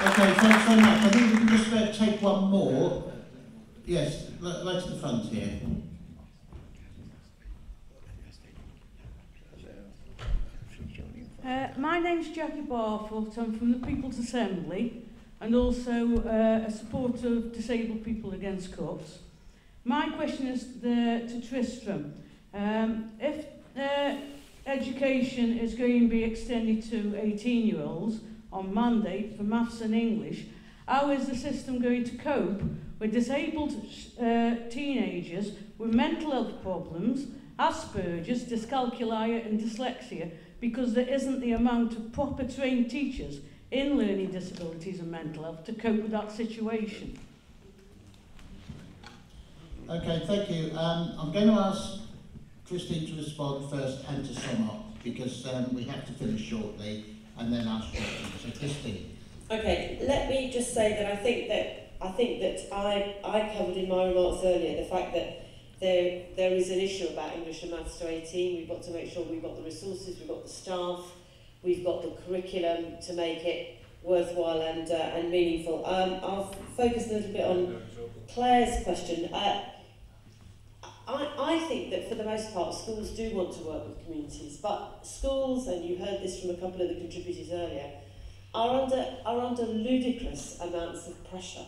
Okay, thanks very much. I think we can just about take one more. Yes, right right to the front here. Uh, my name's Jackie Barfoot. I'm from the People's Assembly and also uh, a supporter of disabled people against cuts. My question is the, to Tristram. Um, if uh, education is going to be extended to 18-year-olds on Monday for maths and English, how is the system going to cope with disabled uh, teenagers with mental health problems, Asperger's, dyscalculia and dyslexia because there isn't the amount of proper trained teachers in learning disabilities and mental health to cope with that situation. Okay, thank you. Um, I'm going to ask Christine to respond first and to sum up because um, we have to finish shortly and then ask questions. So Christine. Okay, let me just say that I think that I think that I I covered in my remarks earlier the fact that there there is an issue about English and Maths to 18. We've got to make sure we've got the resources, we've got the staff, we've got the curriculum to make it worthwhile and uh, and meaningful. Um, I'll focus a little bit on Claire's question. Uh, I, I think that for the most part, schools do want to work with communities, but schools, and you heard this from a couple of the contributors earlier, are under, are under ludicrous amounts of pressure.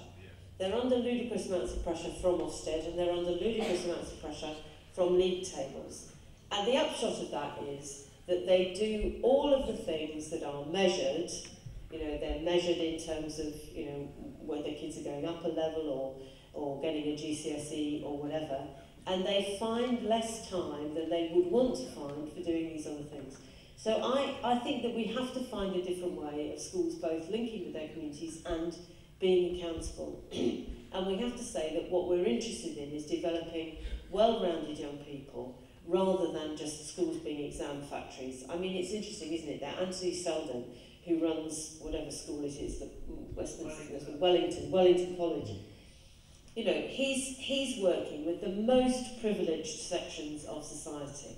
They're under ludicrous amounts of pressure from Ofsted, and they're under ludicrous amounts of pressure from league tables. And the upshot of that is that they do all of the things that are measured. You know, they're measured in terms of, you know, whether kids are going up a level or, or getting a GCSE or whatever. And they find less time than they would want to find for doing these other things. So I, I think that we have to find a different way of schools both linking with their communities and being accountable. and we have to say that what we're interested in is developing well-rounded young people rather than just schools being exam factories. I mean, it's interesting, isn't it, that Anthony Seldon, who runs whatever school it is, the Westminster, Wellington, Wellington College, mm. You know, he's, he's working with the most privileged sections of society.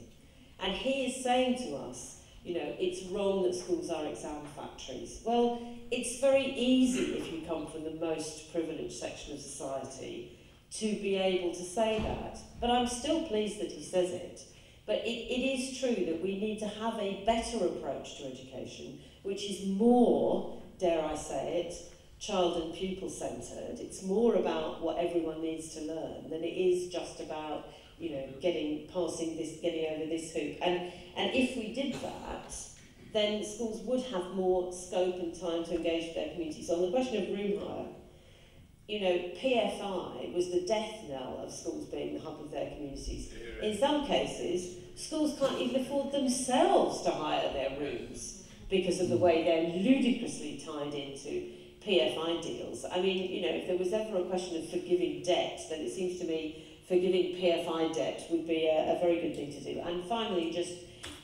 And he is saying to us, you know, it's wrong that schools are exam factories. Well, it's very easy if you come from the most privileged section of society to be able to say that. But I'm still pleased that he says it. But it, it is true that we need to have a better approach to education, which is more, dare I say it, child and pupil centred. It's more about what everyone needs to learn than it is just about you know, getting, passing this, getting over this hoop. And, and if we did that, then schools would have more scope and time to engage with their communities. So on the question of room hire, you know, PFI was the death knell of schools being the hub of their communities. In some cases, schools can't even afford themselves to hire their rooms because of the mm. way they're ludicrously tied into PFI deals. I mean, you know, if there was ever a question of forgiving debt, then it seems to me forgiving PFI debt would be a, a very good thing to do. And finally, just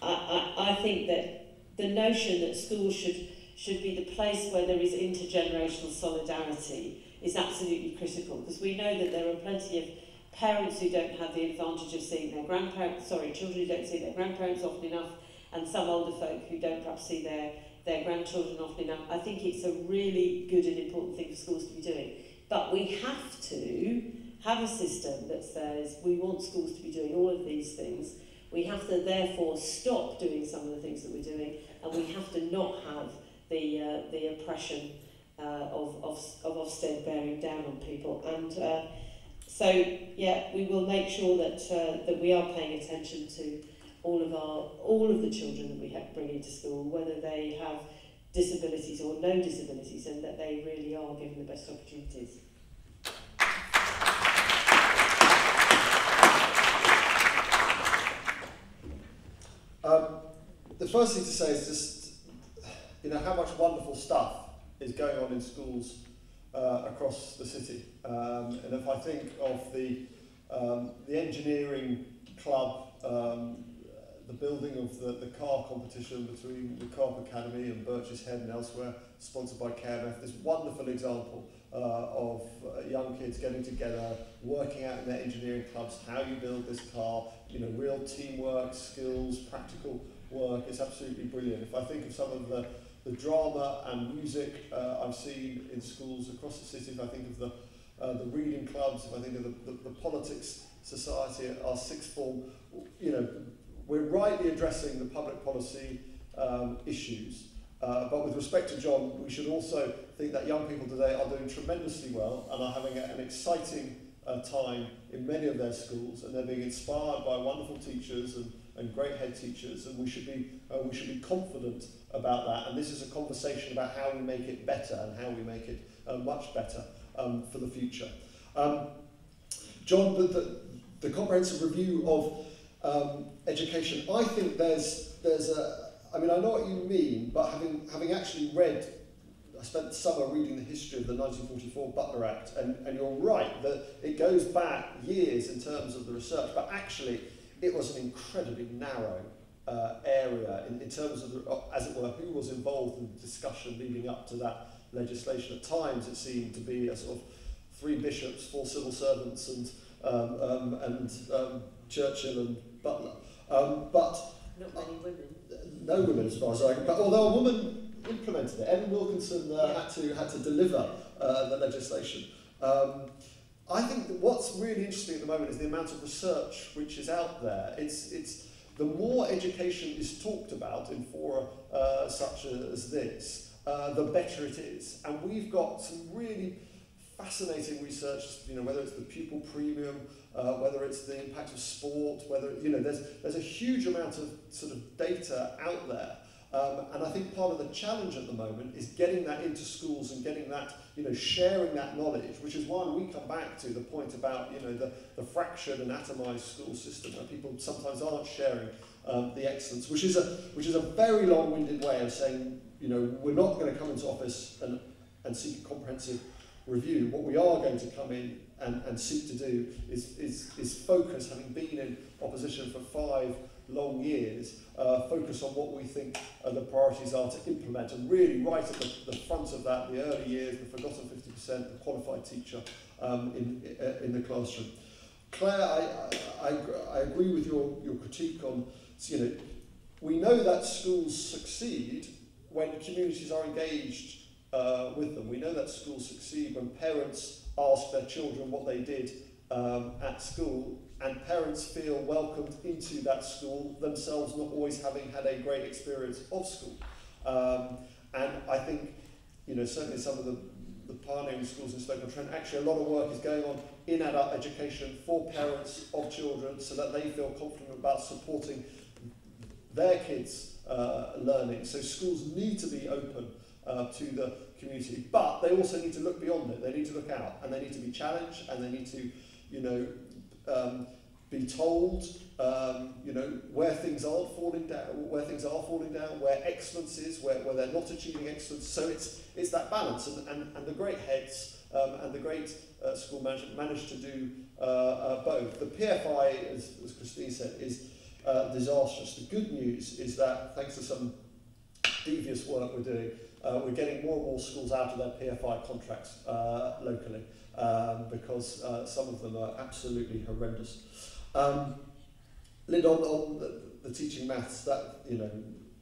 I, I, I think that the notion that schools should should be the place where there is intergenerational solidarity is absolutely critical because we know that there are plenty of parents who don't have the advantage of seeing their grandparents, sorry, children who don't see their grandparents often enough, and some older folk who don't perhaps see their, their grandchildren often enough. I think it's a really good and important thing for schools to be doing. But we have to have a system that says we want schools to be doing all of these things. We have to therefore stop doing some of the things that we're doing, and we have to not have the uh, the oppression uh, of, of of Ofsted bearing down on people. And uh, so, yeah, we will make sure that uh, that we are paying attention to all of our all of the children that we have bring into school, whether they have disabilities or no disabilities, and that they really are given the best opportunities. Um, the first thing to say is just, you know, how much wonderful stuff is going on in schools uh, across the city. Um, and if I think of the, um, the engineering club, um, the building of the, the car competition between the Carp Academy and Birches Head and elsewhere, sponsored by KMF, this wonderful example uh, of uh, young kids getting together, working out in their engineering clubs how you build this car, you know, real teamwork, skills, practical work. It's absolutely brilliant. If I think of some of the, the drama and music uh, I've seen in schools across the city, if I think of the, uh, the reading clubs, if I think of the, the, the politics society at our sixth form, you know, we're rightly addressing the public policy um, issues. Uh, but with respect to John, we should also think that young people today are doing tremendously well and are having an exciting uh, time in many of their schools and they're being inspired by wonderful teachers and, and great head teachers and we should be uh, we should be confident about that and this is a conversation about how we make it better and how we make it uh, much better um, for the future. Um, John, the, the, the comprehensive review of um, education, I think there's there's a I mean I know what you mean, but having having actually read I spent the summer reading the history of the 1944 Butler Act, and, and you're right that it goes back years in terms of the research, but actually it was an incredibly narrow uh, area in, in terms of, the, as it were, who was involved in the discussion leading up to that legislation. At times, it seemed to be a sort of three bishops, four civil servants, and um, um, and um, Churchill and Butler. Um, but Not many women. no women, as far as I can. But although a woman implemented it, Ellen Wilkinson uh, Yeah. had to had to deliver uh, the legislation. Um, I think that what's really interesting at the moment is the amount of research which is out there. It's it's the more education is talked about in fora uh, such as this, uh, the better it is. And we've got some really fascinating research. You know, whether it's the pupil premium, uh, whether it's the impact of sport, whether you know, there's there's a huge amount of sort of data out there. Um, and I think part of the challenge at the moment is getting that into schools and getting that, you know, sharing that knowledge, which is why we come back to the point about, you know, the, the fractured and atomized school system where people sometimes aren't sharing um, the excellence, which is a which is a very long-winded way of saying, you know, we're not going to come into office and, and seek a comprehensive review. What we are going to come in and, and seek to do is, is, is focus, having been in opposition for five long years, uh, focus on what we think uh, the priorities are to implement. And really, right at the, the front of that, the early years, the forgotten 50%, the qualified teacher um, in, uh, in the classroom. Claire, I, I, I, I agree with your, your critique on, you know, we know that schools succeed when communities are engaged uh, with them. We know that schools succeed when parents ask their children what they did um, at school and parents feel welcomed into that school themselves not always having had a great experience of school. Um, and I think, you know, certainly some of the, the pioneering schools in Stoke-on-Trent, actually a lot of work is going on in adult education for parents of children so that they feel confident about supporting their kids' uh, learning. So schools need to be open uh, to the community, but they also need to look beyond it. They need to look out, and they need to be challenged, and they need to, you know, um, be told, um, you know, where things aren't falling down, where things are falling down, where excellence is, where, where they're not achieving excellence. So it's it's that balance, and and, and the great heads um, and the great uh, school management managed to do uh, uh, both. The PFI, as, as Christine said, is uh, disastrous. The good news is that thanks to some devious work we're doing, Uh, we're getting more and more schools out of their PFI contracts uh, locally um, because uh, some of them are absolutely horrendous. Um, Lynn, on, on the, the teaching maths, that, you know,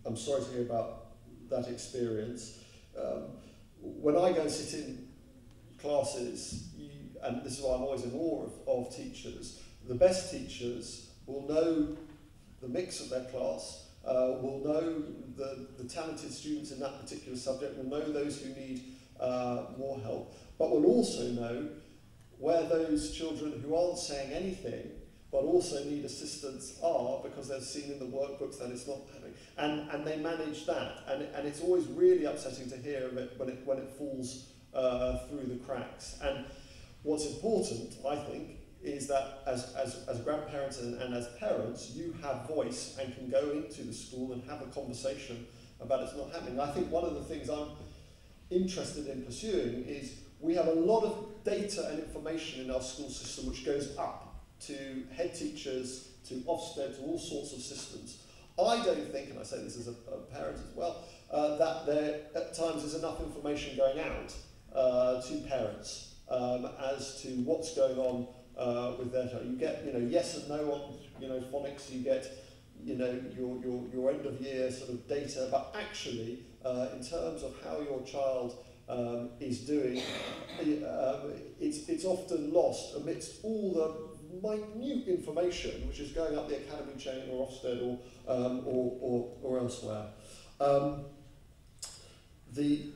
I'm sorry to hear about that experience. Um, when I go and sit in classes, you, and this is why I'm always in awe of, of teachers, the best teachers will know the mix of their class uh, will know the, the talented students in that particular subject, will know those who need uh, more help, but will also know where those children who aren't saying anything but also need assistance are because they've seen in the workbooks that it's not happening. And, and they manage that. And, and it's always really upsetting to hear of it when it, when it falls uh, through the cracks. And what's important, I think, is that as, as, as grandparents and, and as parents, you have voice and can go into the school and have a conversation about it's not happening. I think one of the things I'm interested in pursuing is we have a lot of data and information in our school system which goes up to head teachers, to Ofsted, to all sorts of systems. I don't think, and I say this as a, a parent as well, uh, that there at times is enough information going out uh, to parents um, as to what's going on uh, with their child. You get, you know, yes and no on, you know, phonics. You get, you know, your your your end of year sort of data, but actually, uh, in terms of how your child um, is doing, um, it's it's often lost amidst all the minute information which is going up the academy chain or Ofsted or um, or, or, or elsewhere. Um, the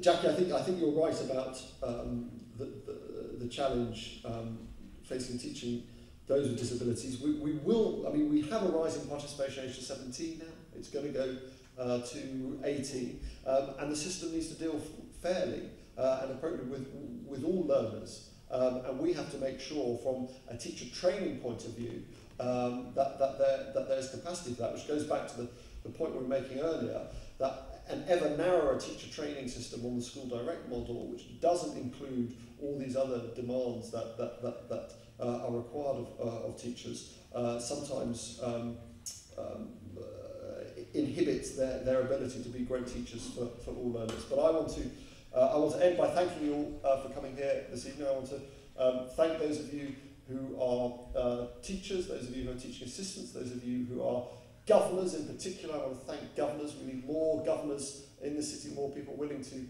Jackie, I think I think you're right about um, the, the, the challenge um, facing teaching those with disabilities. We, we will, I mean, we have a rise in participation age to 17 now. It's going to go uh, to 18, um, and the system needs to deal fairly uh, and appropriately with with all learners. Um, and we have to make sure from a teacher training point of view um, that, that, there, that there's capacity for that, which goes back to the, the point we were making earlier, that an ever narrower teacher training system on the school direct model, which doesn't include all these other demands that, that, that, that uh, are required of, uh, of teachers uh, sometimes um, um, uh, inhibits their, their ability to be great teachers for, for all learners. But I want to, uh, I want to end by thanking you all uh, for coming here this evening. I want to um, thank those of you who are teachers, those of you who are teaching assistants, those of you who are governors in particular. I want to thank governors. We need more governors in the city, more people willing to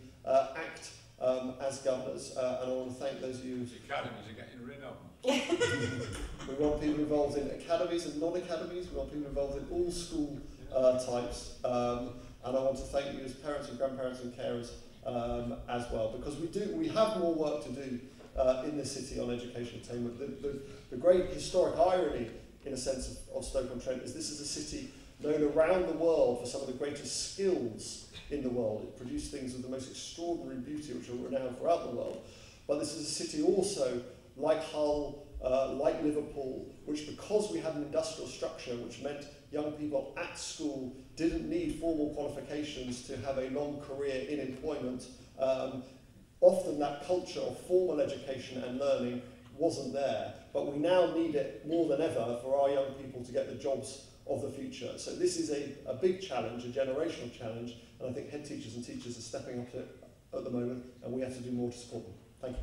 act um, as governors. Uh, and I want to thank those of you. The academies are getting rid of them. we want people involved in academies and non-academies. We want people involved in all school uh, types. Um, and I want to thank you as parents and grandparents and carers um, as well, because we do we have more work to do uh, in this city on education attainment. The, the, the great historic irony, in a sense, of, of Stoke-on-Trent is this is a city known around the world for some of the greatest skills in the world. It produced things of the most extraordinary beauty, which are renowned throughout the world. But this is a city also, like Hull, uh, like Liverpool, which because we had an industrial structure, which meant young people at school didn't need formal qualifications to have a long career in employment, um, often that culture of formal education and learning wasn't there. But we now need it more than ever for our young people to get the jobs of the future. So this is a, a big challenge, a generational challenge, and I think head teachers and teachers are stepping up to it at the moment, and we have to do more to support them. Thank you.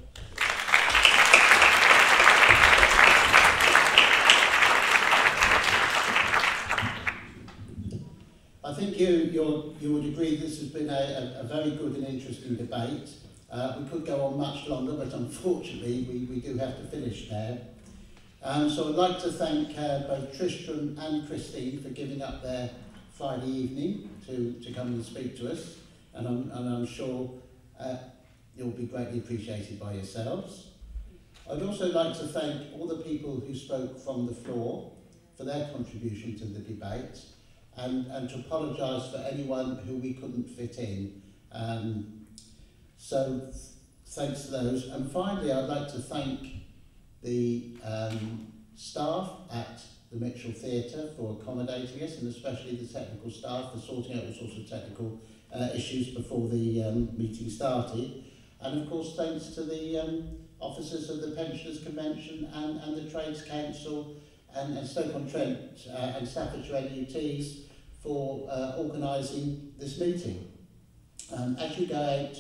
I think you, you you would agree this has been a, a, a very good and interesting debate. Uh, we could go on much longer, but unfortunately we, we do have to finish there. Um, so I'd like to thank uh, both Tristram and Christine for giving up their Friday evening to, to come and speak to us. And I'm, and I'm sure uh, you'll be greatly appreciated by yourselves. I'd also like to thank all the people who spoke from the floor for their contribution to the debate and, and to apologise for anyone who we couldn't fit in. Um, so thanks to those. And finally, I'd like to thank the um, staff at the Mitchell Theatre for accommodating us and especially the technical staff for sorting out all sorts of technical uh, issues before the um, meeting started. And of course, thanks to the um, officers of the Pensioners Convention and, and the Trades Council and, and Stoke-on-Trent uh, and Staffordshire NUTs for uh, organising this meeting. Um, as you go out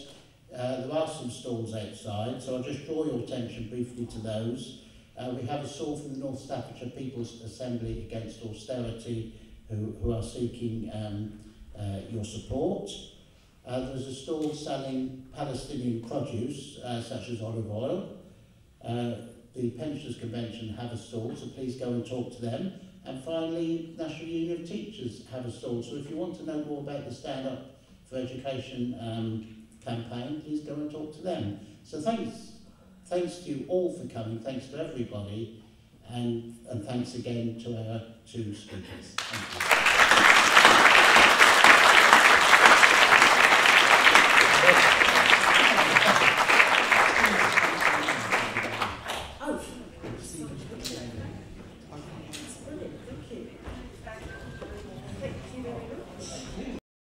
uh, there are some stalls outside, so I'll just draw your attention briefly to those. Uh, we have a stall from the North Staffordshire People's Assembly against austerity who, who are seeking um, uh, your support. Uh, there's a stall selling Palestinian produce, uh, such as olive oil. Uh, the Pensioners Convention have a stall, so please go and talk to them. And finally, National Union of Teachers have a stall. So if you want to know more about the Stand Up for Education um, campaign, please go and talk to them. So thanks, thanks to you all for coming, thanks to everybody, and, and thanks again to our two speakers. Thank you.